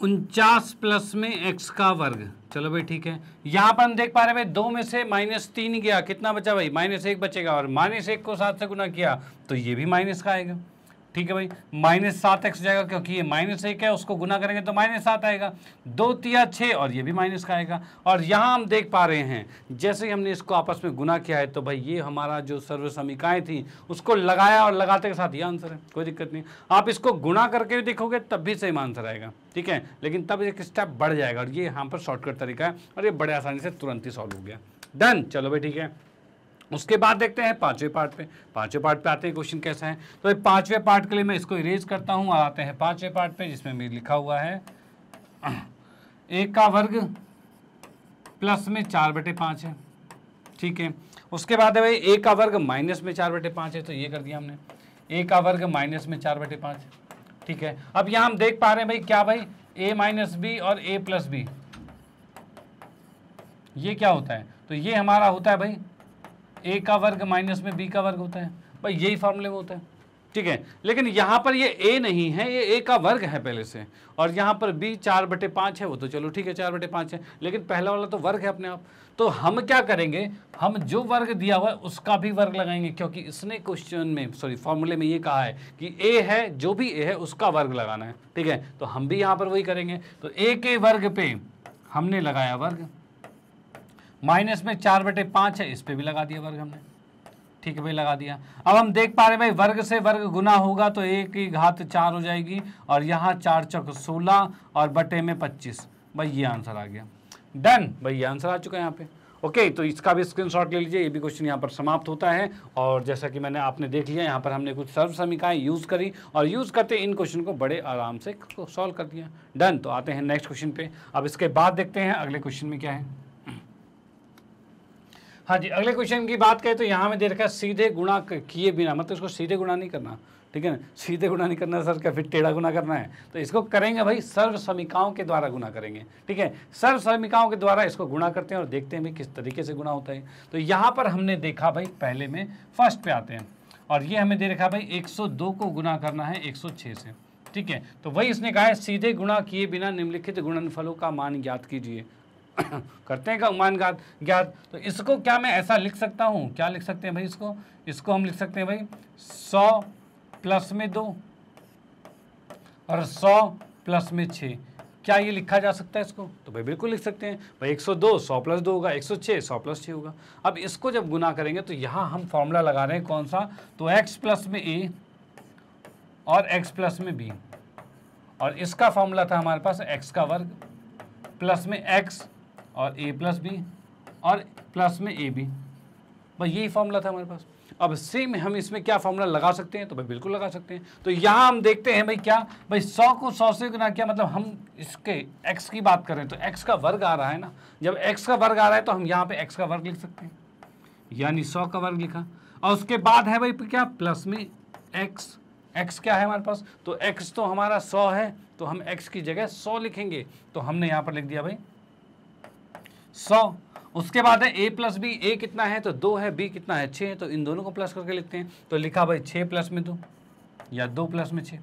उनचास प्लस में एक्स का वर्ग। चलो भाई, ठीक है। यहाँ पर हम देख पा रहे भाई, दो में से माइनस तीन गया। कितना बचा भाई? माइनस एक बचेगा और माइनस एक को सात से गुना किया तो ये भी माइनस का आएगा। ठीक है भाई, माइनस सात एक्स जाएगा क्योंकि ये माइनस एक है, उसको गुना करेंगे तो माइनस सात आएगा। दो तिया छः और ये भी माइनस का आएगा। और यहाँ हम देख पा रहे हैं, जैसे ही हमने इसको आपस में गुना किया है तो भाई ये हमारा जो सर्व समीकाएँ थी, उसको लगाया और लगाते के साथ ये आंसर है, कोई दिक्कत नहीं। आप इसको गुना करके भी देखोगे, तब भी सेम आंसर आएगा, ठीक है? लेकिन तब एक स्टेप बढ़ जाएगा, और ये यहाँ पर शॉर्टकट तरीका है, और ये बड़े आसानी से तुरंत ही सॉल्व हो गया। डन चलो भाई, ठीक है। उसके बाद देखते हैं पाँचवें पार्ट पे। पाँचवें पार्ट पे आते हैं क्वेश्चन कैसा है? तो पाँचवें पार्ट के लिए मैं इसको इरेज करता हूँ आते हैं पाँचवें पार्ट पे, जिसमें मेरे लिखा हुआ है। एक का वर्ग प्लस में चार बटे पाँच है। ठीक है। उसके बाद है भाई, ए का वर्ग माइनस में चार बटे पाँच है तो ये कर दिया हमने। एक का वर्ग माइनस में चार बटे पाँच ठीक है। अब यहाँ हम देख पा रहे हैं भाई, क्या भाई? ए माइनस बी और ए प्लस बी। ये क्या होता है? तो ये हमारा होता है भाई ए का वर्ग माइनस में बी का वर्ग होता है। भाई, यही फॉर्मूले में होता है। ठीक है? लेकिन यहाँ पर ये ए नहीं है, ये ए का वर्ग है पहले से। और यहाँ पर बी चार बटे पाँच है, वो तो चलो ठीक है, चार बटे पाँच है। लेकिन पहला वाला तो वर्ग है अपने आप। तो हम क्या करेंगे? हम जो वर्ग दिया हुआ है, उसका भी वर्ग लगाएँगे, क्योंकि इसने क्वेश्चन में सॉरी फॉर्मूले में ये कहा है कि ए है, जो भी ए है, उसका वर्ग लगाना है। ठीक है? तो हम भी यहाँ पर वही करेंगे। तो ए के वर्ग पे हमने लगाया वर्ग। माइनस में चार बटे पाँच है, इस पर भी लगा दिया वर्ग हमने। ठीक है भाई, लगा दिया। अब हम देख पा रहे भाई, वर्ग से वर्ग गुना होगा तो एक की घात चार हो जाएगी और यहाँ चार चौक सोलह और बटे में पच्चीस। भाई, ये आंसर आ गया। डन भाई, ये आंसर आ चुका है यहाँ पे। ओके तो इसका भी स्क्रीनशॉट ले लीजिए, ये भी क्वेश्चन यहाँ पर समाप्त होता है। और जैसा कि मैंने आपने देख लिया, यहाँ पर हमने कुछ सर्व समीकाएँ यूज़ करी और यूज़ करते इन क्वेश्चन को बड़े आराम से सॉल्व कर दिया। डन तो आते हैं नेक्स्ट क्वेश्चन पे। अब इसके बाद देखते हैं अगले क्वेश्चन में क्या है। हाँ जी, अगले क्वेश्चन की बात करें तो यहाँ में दे रखा है सीधे गुणा किए बिना मतलब इसको सीधे गुणा नहीं करना, ठीक है ना? सीधे गुणा नहीं करना सर, क्या फिर टेढ़ा गुना करना है? तो इसको करेंगे भाई, सर्व समीकाओं के द्वारा गुना करेंगे, ठीक है? सर्व समीकाओं के द्वारा इसको गुणा करते हैं और देखते हैं भाई किस तरीके से गुना होता है। तो यहाँ पर हमने देखा भाई, पहले में फ़र्स्ट पे आते हैं, और ये हमें दे रखा भाई 102 को गुना करना है 106 से, ठीक है? तो वही इसने कहा है, सीधे गुणा किए बिना निम्नलिखित गुणनफलों का मान ज्ञात कीजिए। करते हैं का उमान ज्ञात ज्ञात? तो इसको क्या मैं ऐसा लिख सकता हूँ? क्या लिख सकते हैं भाई इसको? इसको हम लिख सकते हैं भाई, सौ प्लस में दो और सौ प्लस में छ। क्या ये लिखा जा सकता है इसको? तो भाई बिल्कुल लिख सकते हैं। भाई 102 100 प्लस दो होगा 106 100 प्लस छः होगा। अब इसको जब गुना करेंगे तो यहाँ हम फॉर्मूला लगा रहे हैं कौन सा? तो x प्लस में a और x प्लस में b और इसका फॉर्मूला था हमारे पास x का वर्ग प्लस में x और ए प्लस बी और प्लस में ए बी भाई, यही फॉर्मूला था हमारे पास। अब सेम हम इसमें क्या फॉर्मूला लगा सकते हैं? तो भाई, बिल्कुल लगा सकते हैं। तो यहाँ हम देखते हैं भाई क्या? भाई, सौ को सौ से गुना क्या मतलब हम इसके एक्स की बात करें तो एक्स का वर्ग आ रहा है ना? जब एक्स का वर्ग आ रहा है तो हम यहाँ पे एक्स का वर्ग लिख सकते हैं। यानी सौ का वर्ग लिखा। और उसके बाद है भाई क्या? प्लस में एक्स एक्स क्या है हमारे पास? तो एक्स तो हमारा सौ है तो हम एक्स की जगह सौ लिखेंगे। तो हमने यहाँ पर लिख दिया भाई सौ। उसके बाद है ए प्लस बी, ए कितना है? तो दो है, बी कितना है? छः तो इन दोनों को प्लस करके लिखते हैं। तो लिखा भाई छः प्लस में दो, या दो प्लस में छः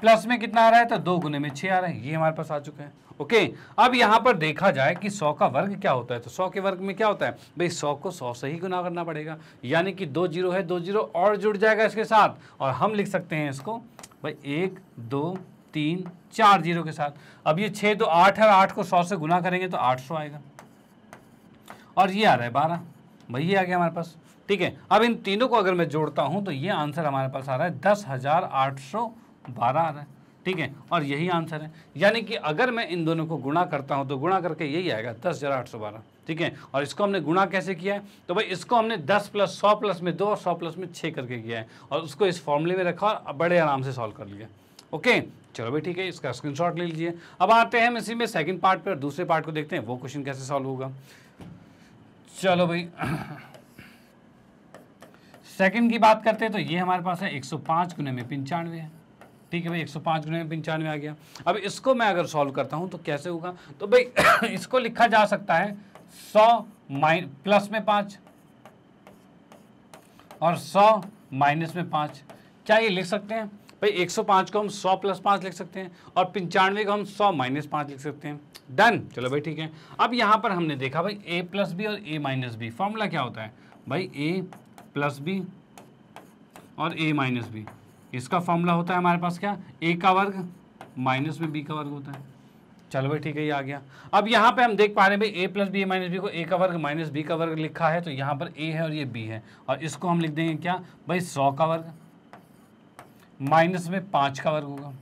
प्लस में कितना आ रहा है? तो दो गुने में छः आ रहा है। ये हमारे पास आ चुका है। ओके अब यहाँ पर देखा जाए कि सौ का वर्ग क्या होता है? तो सौ के वर्ग में क्या होता है? भाई सौ को सौ से ही गुना करना पड़ेगा। यानी कि दो ज़ीरो है, दो ज़ीरो और जुड़ जाएगा इसके साथ। और हम लिख सकते हैं इसको, भाई एक, दो, तीन, चार ज़ीरो के साथ। अब ये छः तो आठ है आठ को सौ से गुना करेंगे तो आठ सौ आएगा। और ये आ रहा है बारह। भाई ये आ गया हमारे पास। ठीक है, अब इन तीनों को अगर मैं जोड़ता हूँ तो ये आंसर हमारे पास आ रहा है। दस हज़ार आठ सौ बारह आ रहा है। ठीक है, और यही आंसर है। यानी कि अगर मैं इन दोनों को गुणा करता हूँ तो गुणा करके यही आएगा, दस हज़ार आठ सौ बारह। ठीक है, और इसको हमने गुणा कैसे किया है? तो भाई, इसको हमने 10 प्लस सौ प्लस में दो और सौ प्लस में छः करके किया है। और उसको इस फॉर्मूले में रखा और बड़े आराम से सॉल्व कर लिया। ओके, चलो भाई, ठीक है, इसका स्क्रीनशॉट ले लीजिए। अब आते हैं हम इसी में सेकंड पार्ट पर दूसरे पार्ट को देखते हैं। वो क्वेश्चन कैसे सॉल्व होगा? चलो भाई। सेकंड की बात करते हैं तो ये हमारे पास है 105 पाँच गुने में पंचानवे है। ठीक है भाई 105 गुने में पंचानवे आ गया। अब इसको मैं अगर सॉल्व करता हूँ तो कैसे होगा? तो भाई, इसको लिखा जा सकता है 100 माइन प्लस में पाँच और 100 माइनस में पाँच। क्या ये लिख सकते हैं? भाई 105 को हम 100 प्लस पाँच लिख सकते हैं और पंचानवे को हम 100 माइनस पाँच लिख सकते हैं। डन चलो भाई, ठीक है। अब यहाँ पर हमने देखा भाई ए प्लस बी और ए माइनस बी फॉर्मूला क्या होता है? भाई ए प्लस बी और ए माइनस बी इसका फॉर्मूला होता है हमारे पास क्या? ए का वर्ग माइनस में बी का वर्ग होता है। चलो भाई, ठीक है, ये आ गया। अब यहाँ पे हम देख पा रहे हैं भाई A plus B minus B को ए का वर्ग माइनस बी का वर्ग लिखा है तो यहाँ पर ए है और ये बी है। और इसको हम लिख देंगे क्या? भाई, सौ का वर्ग। माइनस में पाँच का वर्ग होगा।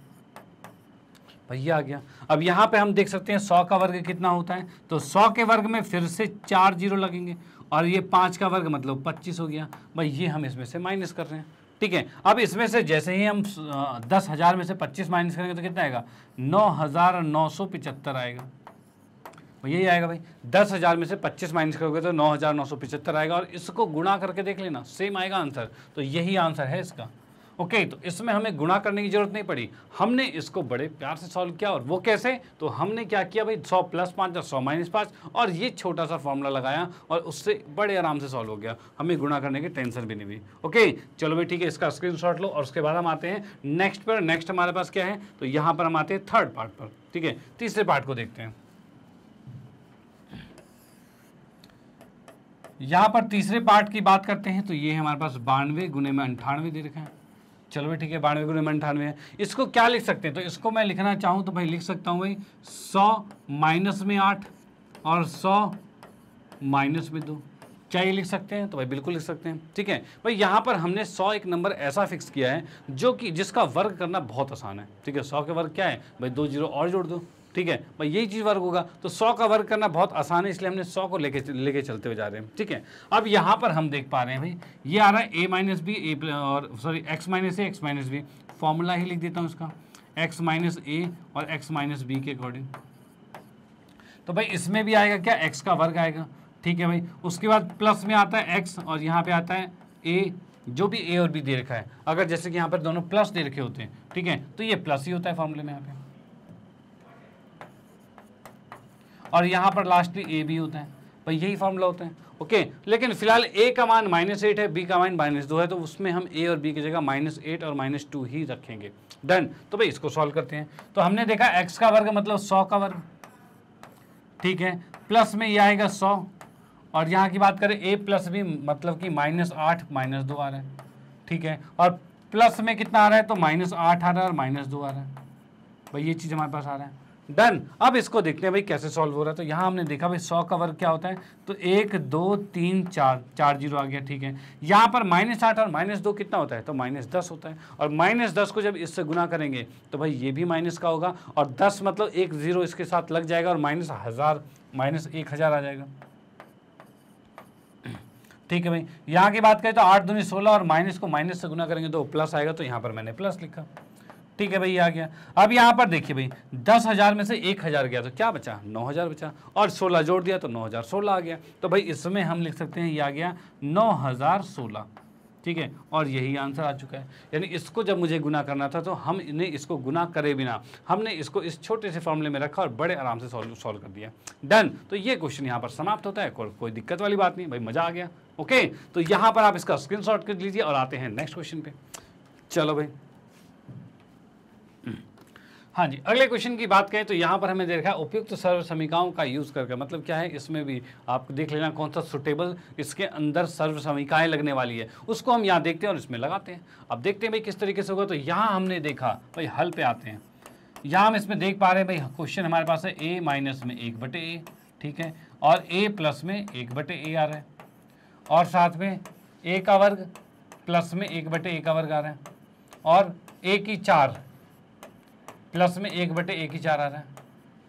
भैया आ गया। अब यहाँ पे हम देख सकते हैं सौ का वर्ग कितना होता है। तो सौ के वर्ग में फिर से चार ज़ीरो लगेंगे। और ये पाँच का वर्ग मतलब पच्चीस हो गया। भाई ये हम इसमें से माइनस कर रहे हैं। ठीक है? अब इसमें से जैसे ही हम दस हज़ार में से पच्चीस माइनस करेंगे तो कितना आएगा? नौ हज़ार नौ सौ पिचहत्तर आएगा। यही आएगा भाई। दस हज़ार में से पच्चीस माइनस करोगे तो नौ हज़ार नौ सौ पिचहत्तर आएगा। और इसको गुणा करके देख लेना। सेम आएगा आंसर। तो यही आंसर है इसका। ओके तो इसमें हमें गुणा करने की ज़रूरत नहीं पड़ी। हमने इसको बड़े प्यार से सॉल्व किया, और वो कैसे? तो हमने क्या किया भाई? सौ प्लस पाँच और सौ माइनस पाँच, और ये छोटा सा फॉर्मूला लगाया, और उससे बड़े आराम से सॉल्व हो गया। हमें गुणा करने की टेंशन भी नहीं हुई। ओके, चलो भाई, ठीक है, इसका स्क्रीन लो, और उसके बाद हम आते हैं नेक्स्ट पर। नेक्स्ट हमारे पास क्या है? तो यहाँ पर हम आते हैं थर्ड पार्ट पर, ठीक है? तीसरे पार्ट को देखते हैं। यहाँ पर तीसरे पार्ट की बात करते हैं तो ये हमारे पास बानवे गुने में अंठानवे दे रखा है। चलो ठीक है, बानवे में अंठानवे है। इसको क्या लिख सकते हैं? तो इसको मैं लिखना चाहूँ तो भाई लिख सकता हूँ भाई, सौ माइनस में आठ और सौ माइनस में दो। क्या ये लिख सकते हैं? तो भाई बिल्कुल लिख सकते हैं। ठीक है? भाई, यहाँ पर हमने सौ एक नंबर ऐसा फिक्स किया है जो कि जिसका वर्ग करना बहुत आसान है। ठीक है? सौ के वर्ग क्या है? भाई दो ज़ीरो और जोड़ दो। ठीक है? भाई यही चीज़ वर्ग होगा। तो सौ का वर्ग करना बहुत आसान है, इसलिए हमने सौ को लेके लेके चलते हुए जा रहे हैं। ठीक है? अब यहाँ पर हम देख पा रहे हैं भाई, ये आ रहा है ए माइनस बी ए और sorry X minus A X minus B formula ही लिख देता हूँ उसका एक्स माइनस ए और एक्स माइनस बी के अकॉर्डिंग तो भाई, इसमें भी आएगा क्या? एक्स का वर्ग आएगा। ठीक है भाई? उसके बाद प्लस में आता है एक्स और यहाँ पे आता है ए जो भी ए और बी दे रखा है। अगर जैसे कि यहाँ पर दोनों प्लस दे रखे होते हैं, ठीक है? तो ये प्लस ही होता है फॉर्मूले में यहाँ पे। और यहाँ पर लास्टली ए भी होता है। भाई, यही फॉर्मूला होता है। ओके लेकिन फ़िलहाल ए का मान माइनस एट है बी का मान माइनस दो है तो उसमें हम ए और बी की जगह माइनस एट और माइनस टू ही रखेंगे। डन तो भाई, इसको सॉल्व करते हैं। तो हमने देखा एक्स का वर्ग मतलब सौ का वर्ग। ठीक है? प्लस में ये आएगा सौ। और यहाँ की बात करें ए प्लस बी मतलब कि माइनस आठ माइनस दो आ रहा है। ठीक है? और प्लस में कितना आ रहा है तो माइनस आठ आ रहा है और माइनस दो आ रहा है। भाई, ये चीज़ हमारे पास आ रहा है। डन। अब इसको देखते हैं भाई कैसे सॉल्व हो रहा है। तो यहाँ हमने देखा भाई सौ का वर्ग क्या होता है? तो एक, दो, तीन, चार चार ज़ीरो आ गया, ठीक है। यहाँ पर माइनस आठ और माइनस दो कितना होता है? तो माइनस दस होता है। और माइनस दस को जब इससे गुना करेंगे तो भाई ये भी माइनस का होगा। और दस मतलब एक ज़ीरो इसके साथ लग जाएगा और माइनस हज़ार माइनस एक हज़ार आ जाएगा। ठीक है भाई। यहाँ की बात करें तो आठ दूनी सोलह और माइनस को माइनस से गुना करेंगे तो प्लस आएगा। तो यहाँ पर मैंने प्लस लिखा। ठीक है भाई आ गया। अब यहाँ पर देखिए भाई दस हज़ार में से एक हज़ार गया तो क्या बचा? नौ हज़ार बचा। और सोलह जोड़ दिया तो नौ हज़ार सोलह आ गया। तो भाई इसमें हम लिख सकते हैं ये आ गया नौ हज़ार सोलह। ठीक है? और यही आंसर आ चुका है। यानी इसको जब मुझे गुना करना था तो हम इन्हें इसको गुना करे बिना हमने इसको इस छोटे से फॉर्मूले में रखा और बड़े आराम से सॉल्व सॉल्व कर दिया। डन तो ये क्वेश्चन यहाँ पर समाप्त होता है। को, कोई दिक्कत वाली बात नहीं। भाई मज़ा आ गया। ओके तो यहाँ पर आप इसका स्क्रीन कर लीजिए और आते हैं नेक्स्ट क्वेश्चन पे। चलो भाई। हाँ जी, अगले क्वेश्चन की बात करें तो यहाँ पर हमें देखा उपयुक्त तो सर्व समीकाओं का यूज़ करके मतलब क्या है, इसमें भी आप देख लेना कौन सा सुटेबल इसके अंदर सर्व समीकाएँ लगने वाली है। उसको हम यहाँ देखते हैं और इसमें लगाते हैं। अब देखते हैं भाई किस तरीके से होगा तो यहाँ हमने देखा, भाई हल पे आते हैं। यहाँ हम इसमें देख पा रहे हैं भाई क्वेश्चन हमारे पास है ए माइनस में एक बटे ए ठीक है? और ए प्लस में एक बटे ए आ रहा है। और साथ में ए का वर्ग प्लस में एक बटे ए का वर्ग आ रहा है। और ए की चार प्लस में एक बटे एक ही चार आ रहा है।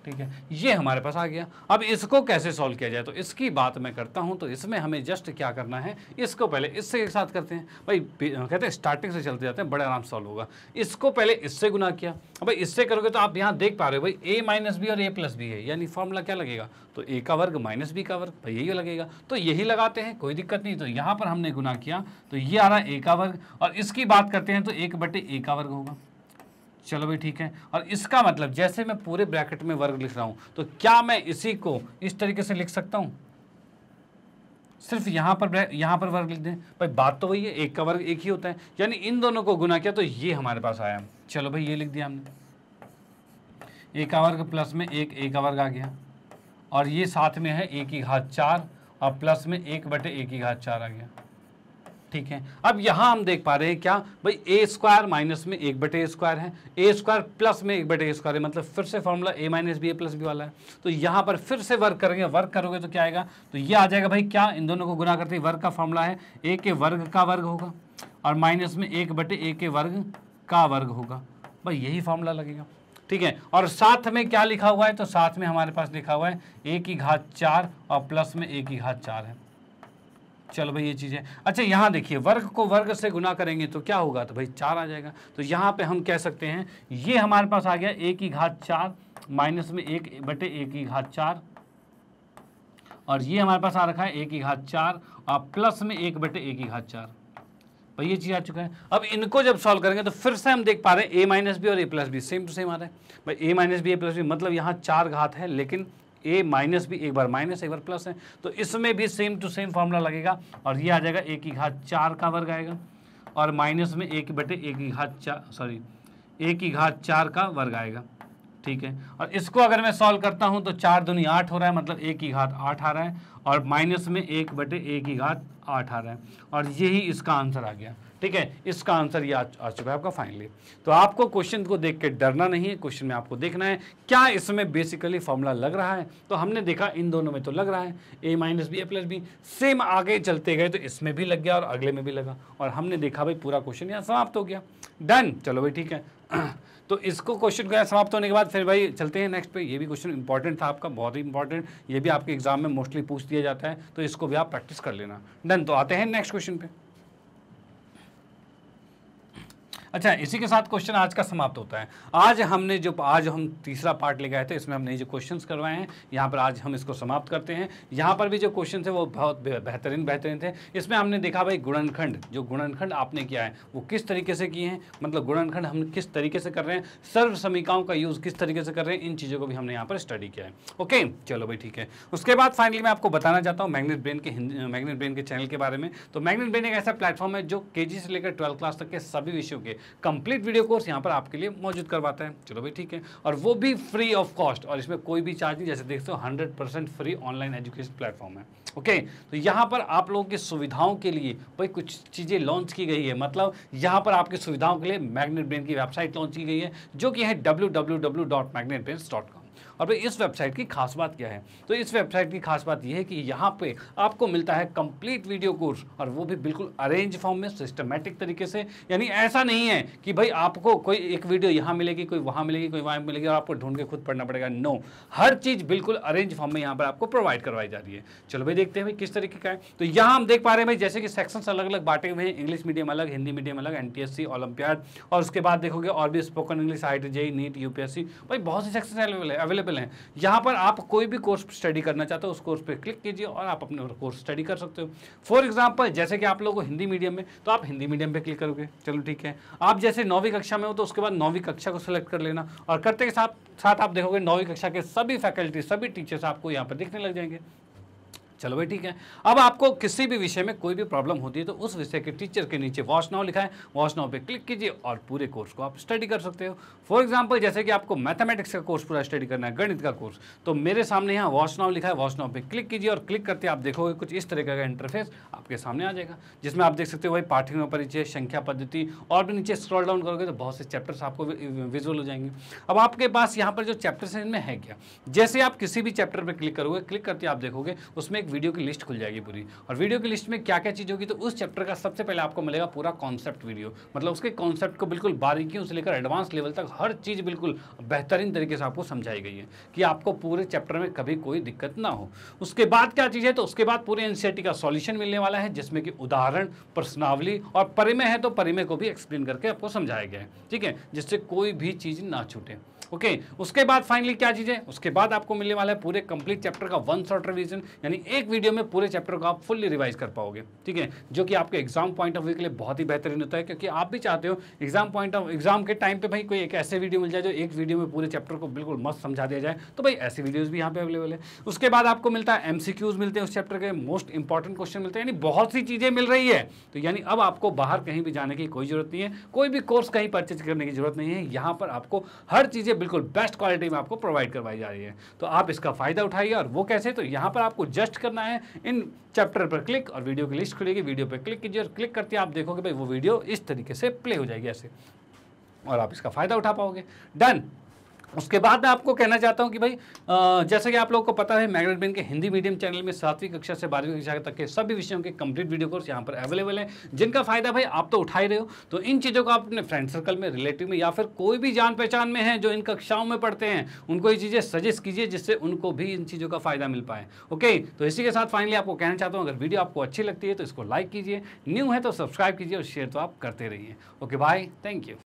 ठीक है? ये हमारे पास आ गया। अब इसको कैसे सॉल्व किया जाए? तो इसकी बात मैं करता हूँ तो इसमें हमें जस्ट क्या करना है? इसको पहले इससे एक साथ करते हैं। भाई कहते हैं स्टार्टिंग से चलते जाते हैं, बड़े आराम सॉल्व होगा। इसको पहले इससे गुना किया। अब भाई, इससे करोगे तो आप यहाँ देख पा रहे हो भाई ए माइनस बी और ए प्लस है। यानी फॉर्मूला क्या लगेगा? तो ए का वर्ग माइनस बी का वर्ग, भाई, यही लगेगा। तो यही लगाते हैं, कोई दिक्कत नहीं। तो यहाँ पर हमने गुना किया तो ये आ रहा है ए का वर्ग। और इसकी बात करते हैं तो एक बटे ए का वर्ग होगा। चलो भाई ठीक है। और इसका मतलब जैसे मैं पूरे ब्रैकेट में वर्ग लिख रहा हूँ तो क्या मैं इसी को इस तरीके से लिख सकता हूँ? सिर्फ़ यहाँ पर यहाँ पर वर्ग लिख दें। भाई बात तो वही है, एक का वर्ग एक ही होता है। यानी इन दोनों को गुना किया तो ये हमारे पास आया। चलो भाई ये लिख दिया हमने। एक का वर्ग प्लस में एक एक का वर्ग आ गया। और ये साथ में है एक ही घात चार, और प्लस में एक बटे एक ही घात चार आ गया। ठीक है। अब यहाँ हम देख पा रहे हैं क्या? भाई ए स्क्वायर माइनस में एक बटे स्क्वायर है। ए स्क्वायर प्लस में एक बटे स्क्वायर है मतलब फिर से formula A minus B A plus B वाला है। तो यहाँ पर फिर से वर्क करेंगे। वर्क करोगे तो क्या आएगा? तो ये आ जाएगा भाई, क्या? इन दोनों को गुना करते वर्ग का फॉर्मूला है ए के वर्ग का वर्ग होगा और माइनस में एक बटे ए के वर्ग का वर्ग होगा। भाई, यही फॉर्मूला लगेगा। ठीक है? और साथ में क्या लिखा हुआ है? तो साथ में हमारे पास लिखा हुआ है ए की घात चार और प्लस में ए की घात चार है। चलो भाई, ये चीज़ें। अच्छा यहाँ देखिए, वर्ग को वर्ग से गुना करेंगे तो क्या होगा? तो भाई, चार आ जाएगा। तो यहाँ पे हम कह सकते हैं, ये हमारे पास आ गया एक की घात चार, माइनस में एक बटे एक की घात चार। और ये हमारे पास आ रखा है एक ही घात चार, और प्लस में एक बटे एक ही घात चार। भाई, ये चीज़ आ चुका है। अब इनको जब सॉल्व करेंगे तो फिर से हम देख पा रहे हैं, ए माइनस बी और A plus B, same to same आ रहा है। भाई, A minus B, A plus B मतलब यहाँ चार घात है, लेकिन ए माइनस भी एक बार माइनस एक बार प्लस है। तो इसमें भी सेम टू सेम फॉर्मूला लगेगा और ये आ जाएगा एक की घात चार का वर्ग आएगा और माइनस में एक बटे एक की घात चार सॉरी एक की घात चार का वर्ग आएगा। ठीक है? और इसको अगर मैं सॉल्व करता हूँ तो चार दुनी आठ हो रहा है मतलब एक की घात आठ आ रहा है और माइनस में एक बटे एक की घात आठ आ रहा है। और यही इसका आंसर आ गया। ठीक है? इसका आंसर ये आ, चुका है आपका फाइनली तो आपको क्वेश्चन को देख के डरना नहीं है क्वेश्चन में आपको देखना है क्या इसमें बेसिकली फॉर्मूला लग रहा है? तो हमने देखा इन दोनों में तो लग रहा है A minus B A plus B same आगे चलते गए तो इसमें भी लग गया और अगले में भी लगा। और हमने देखा भाई पूरा क्वेश्चन यहाँ समाप्त हो गया। डन चलो भाई ठीक है। तो इसको क्वेश्चन को समाप्त होने के बाद फिर भाई चलते हैं नेक्स्ट पे। ये भी क्वेश्चन इंपॉर्टेंट था आपका बहुत ही इंपॉर्टेंट ये भी आपके एग्ज़ाम में मोस्टली पूछ दिया जाता है तो इसको भी आप प्रैक्टिस कर लेना। डन तो आते हैं नेक्स्ट क्वेश्चन पे। अच्छा इसी के साथ क्वेश्चन आज का समाप्त होता है। आज हमने जो, आज हम तीसरा पार्ट ले गए थे, इसमें हमने जो क्वेश्चंस करवाए हैं, यहाँ पर आज हम इसको समाप्त करते हैं। यहाँ पर भी जो क्वेश्चन थे वो बहुत बेहतरीन बेहतरीन थे। इसमें हमने देखा भाई गुणनखंड, जो गुणनखंड आपने किया है, वो किस तरीके से किए हैं? मतलब गुणनखंड हम किस तरीके से कर रहे हैं? सर्व समीकाओं का यूज़ किस तरीके से कर रहे हैं? इन चीज़ों को भी हमने यहाँ पर स्टडी किया है। ओके चलो भाई ठीक है। उसके बाद फाइनली मैं आपको बताना चाहता हूँ मैग्नेट ब्रेन के मैग्नेट ब्रेन के चैनल के बारे में। तो मैग्नेट ब्रेन एक ऐसा प्लेटफॉर्म है, जो के से लेकर ट्वेल्थ क्लास तक के सभी विषयों के कंप्लीट वीडियो कोर्स यहाँ पर आपके लिए मौजूद करवाते हैं। चलो भाई, ठीक है। और वो भी फ्री ऑफ़ कॉस्ट और इसमें कोई भी चार्ज नहीं, जैसे देखते हो hundred percent free online education platform है। ओके तो यहाँ पर आप लोगों की सुविधाओं के लिए भाई कुछ चीज़ें लॉन्च की गई है। मतलब यहाँ पर आपकी सुविधाओं के लिए मैग्नेट ब्रेन की वेबसाइट लॉन्च की गई है, जो कि है W W W dot Magnet dot com और भाई, इस वेबसाइट की खास बात क्या है? तो इस वेबसाइट की खास बात यह है कि यहाँ पे आपको मिलता है कंप्लीट वीडियो कोर्स और वो भी बिल्कुल अरेंज फॉर्म में सिस्टमेटिक तरीके से। यानी ऐसा नहीं है कि भाई आपको कोई एक वीडियो यहाँ मिलेगी, कोई वहाँ मिलेगी, कोई वहाँ मिलेगी और आपको ढूंढ के खुद पढ़ना पड़ेगा। नो हर चीज़ बिल्कुल अरेंज फॉर्म में यहाँ पर आपको प्रोवाइड करवाई जा रही है। चलो भाई, देखते हैं भाई किस तरीके का है। तो यहाँ हम देख पा रहे हैं भाई, जैसे कि सेक्शन अलग अलग बांटे हुए हैं। इंग्लिश मीडियम अलग हिंदी मीडियम अलग एन टी और उसके बाद देखोगे और भी spoken English I T NEET UPSC भाई, बहुत से सेक्शन अवेलेबल यहाँ पर आप कोई भी कोर्स स्टडी करना चाहते हो, उस कोर्स पे क्लिक कीजिए और आप अपने कोर्स स्टडी कर सकते हो। फॉर एग्ज़ाम्पल जैसे कि आप लोगों को हिंदी मीडियम में तो आप हिंदी मीडियम पे क्लिक करोगे। चलो ठीक है। आप जैसे नौवीं कक्षा में हो तो उसके बाद नौवीं कक्षा को सिलेक्ट कर लेना और करते के साथ साथ आप देखोगे नौवीं कक्षा के सभी फैकल्टी सभी टीचर्स आपको यहाँ पर दिखने लग जाएँगे। चलो भाई, ठीक है। अब आपको किसी भी विषय में कोई भी प्रॉब्लम होती है तो उस विषय के टीचर के नीचे वॉच नाव लिखा है वॉच नाउ पे क्लिक कीजिए और पूरे कोर्स को आप स्टडी कर सकते हो। फॉर एग्ज़ाम्पल जैसे कि आपको मैथमेटिक्स का कोर्स पूरा स्टडी करना है, गणित का कोर्स तो मेरे सामने यहाँ वॉच नाव लिखा है। वॉच नाउ पे क्लिक कीजिए और क्लिक करते आप देखोगे कुछ इस तरीके का इंटरफेस आपके सामने आ जाएगा, जिसमें आप देख सकते हो भाई, पाठ्यक्रम परिचय, संख्या पद्धति और भी नीचे स्क्रॉल डाउन करोगे तो बहुत से चैप्टर्स आपको विजुअल हो जाएँगे। अब आपके पास यहाँ पर जो चैप्टर्स है, इनमें है क्या? जैसे आप किसी भी चैप्टर पर क्लिक करोगे, क्लिक करते आप देखोगे, उसमें एक वीडियो की लिस्ट खुल जाएगी पूरी। और वीडियो की लिस्ट में क्या क्या चीज़ होगी तो उस चैप्टर का सबसे पहले आपको मिलेगा पूरा कॉन्सेप्ट वीडियो मतलब उसके कॉन्सेप्ट को बिल्कुल बारीकियों से लेकर एडवांस लेवल तक हर चीज़ बिल्कुल बेहतरीन तरीके से आपको समझाई गई है कि आपको पूरे चैप्टर में कभी कोई दिक्कत ना हो। उसके बाद क्या चीज़ है तो उसके बाद पूरे एनसीईआरटी का सॉल्यूशन मिलने वाला है जिसमें कि उदाहरण प्रश्नावली और परिमय है तो परिमय को भी एक्सप्लेन करके आपको समझाया गया है। ठीक है? जिससे कोई भी चीज़ ना छूटे। ओके okay, उसके बाद फाइनली क्या चीज़ है? उसके बाद आपको मिलने वाला है पूरे कंप्लीट चैप्टर का वन शॉर्ट रिवीजन यानी एक वीडियो में पूरे चैप्टर को आप फुल्ली रिवाइज कर पाओगे, ठीक है? जो कि आपके एग्ज़ाम पॉइंट ऑफ़ व्यू के लिए बहुत ही बेहतरीन होता है, क्योंकि आप भी चाहते हो एग्ज़ाम पॉइंट ऑफ़ एग्ज़ाम के टाइम पे भाई कोई एक ऐसे वीडियो मिल जाए जो एक वीडियो में पूरे चैप्टर को बिल्कुल मस्त समझा दिया जाए तो भाई ऐसी वीडियोज़ भी यहाँ पे अवेलेबल है। उसके बाद आपको मिलता है एम मिलते हैं उस चैप्टर के मोस्ट इंपॉर्टेंट क्वेश्चन मिलते हैं, यानी बहुत सी चीज़ें मिल रही है। तो यानी अब आपको बाहर कहीं भी जाने की कोई ज़रूरत नहीं है, कोई भी कोर्स कहीं परचेज करने की ज़रूरत नहीं है, यहाँ पर आपको हर चीज़ें बिल्कुल बेस्ट क्वालिटी में आपको प्रोवाइड करवाई जा रही है। तो आप इसका फ़ायदा उठाइए और वो कैसे तो यहाँ पर आपको जस्ट करना है इन चैप्टर पर क्लिक और वीडियो की लिस्ट खुलेगी। वीडियो पर क्लिक कीजिए और क्लिक करते आप देखोगे, भाई, वो वीडियो इस तरीके से प्ले हो जाएगी ऐसे और आप इसका फ़ायदा उठा पाओगे। डन। उसके बाद मैं आपको कहना चाहता हूँ कि भाई जैसे कि आप लोगों को पता है मैग्नेट बेन के हिंदी मीडियम चैनल में सातवीं कक्षा से बारहवीं कक्षा तक के सभी विषयों के कंप्लीट वीडियो कोर्स यहाँ पर अवेलेबल है। जिनका फ़ायदा भाई, आप तो उठा ही रहे हो। तो इन चीज़ों को आप अपने फ्रेंड सर्कल में रिलेटिव में या फिर कोई भी जान पहचान में है जो इन कक्षाओं में पढ़ते हैं, उनको ये चीज़ें सजेस्ट कीजिए जिससे उनको भी इन चीज़ों का फ़ायदा मिल पाए। ओके तो इसी के साथ फाइनली आपको कहना चाहता हूँ, अगर वीडियो आपको अच्छी लगती है तो इसको लाइक कीजिए। न्यू है तो सब्सक्राइब कीजिए और शेयर तो आप करते रहिए। Okay bye thank you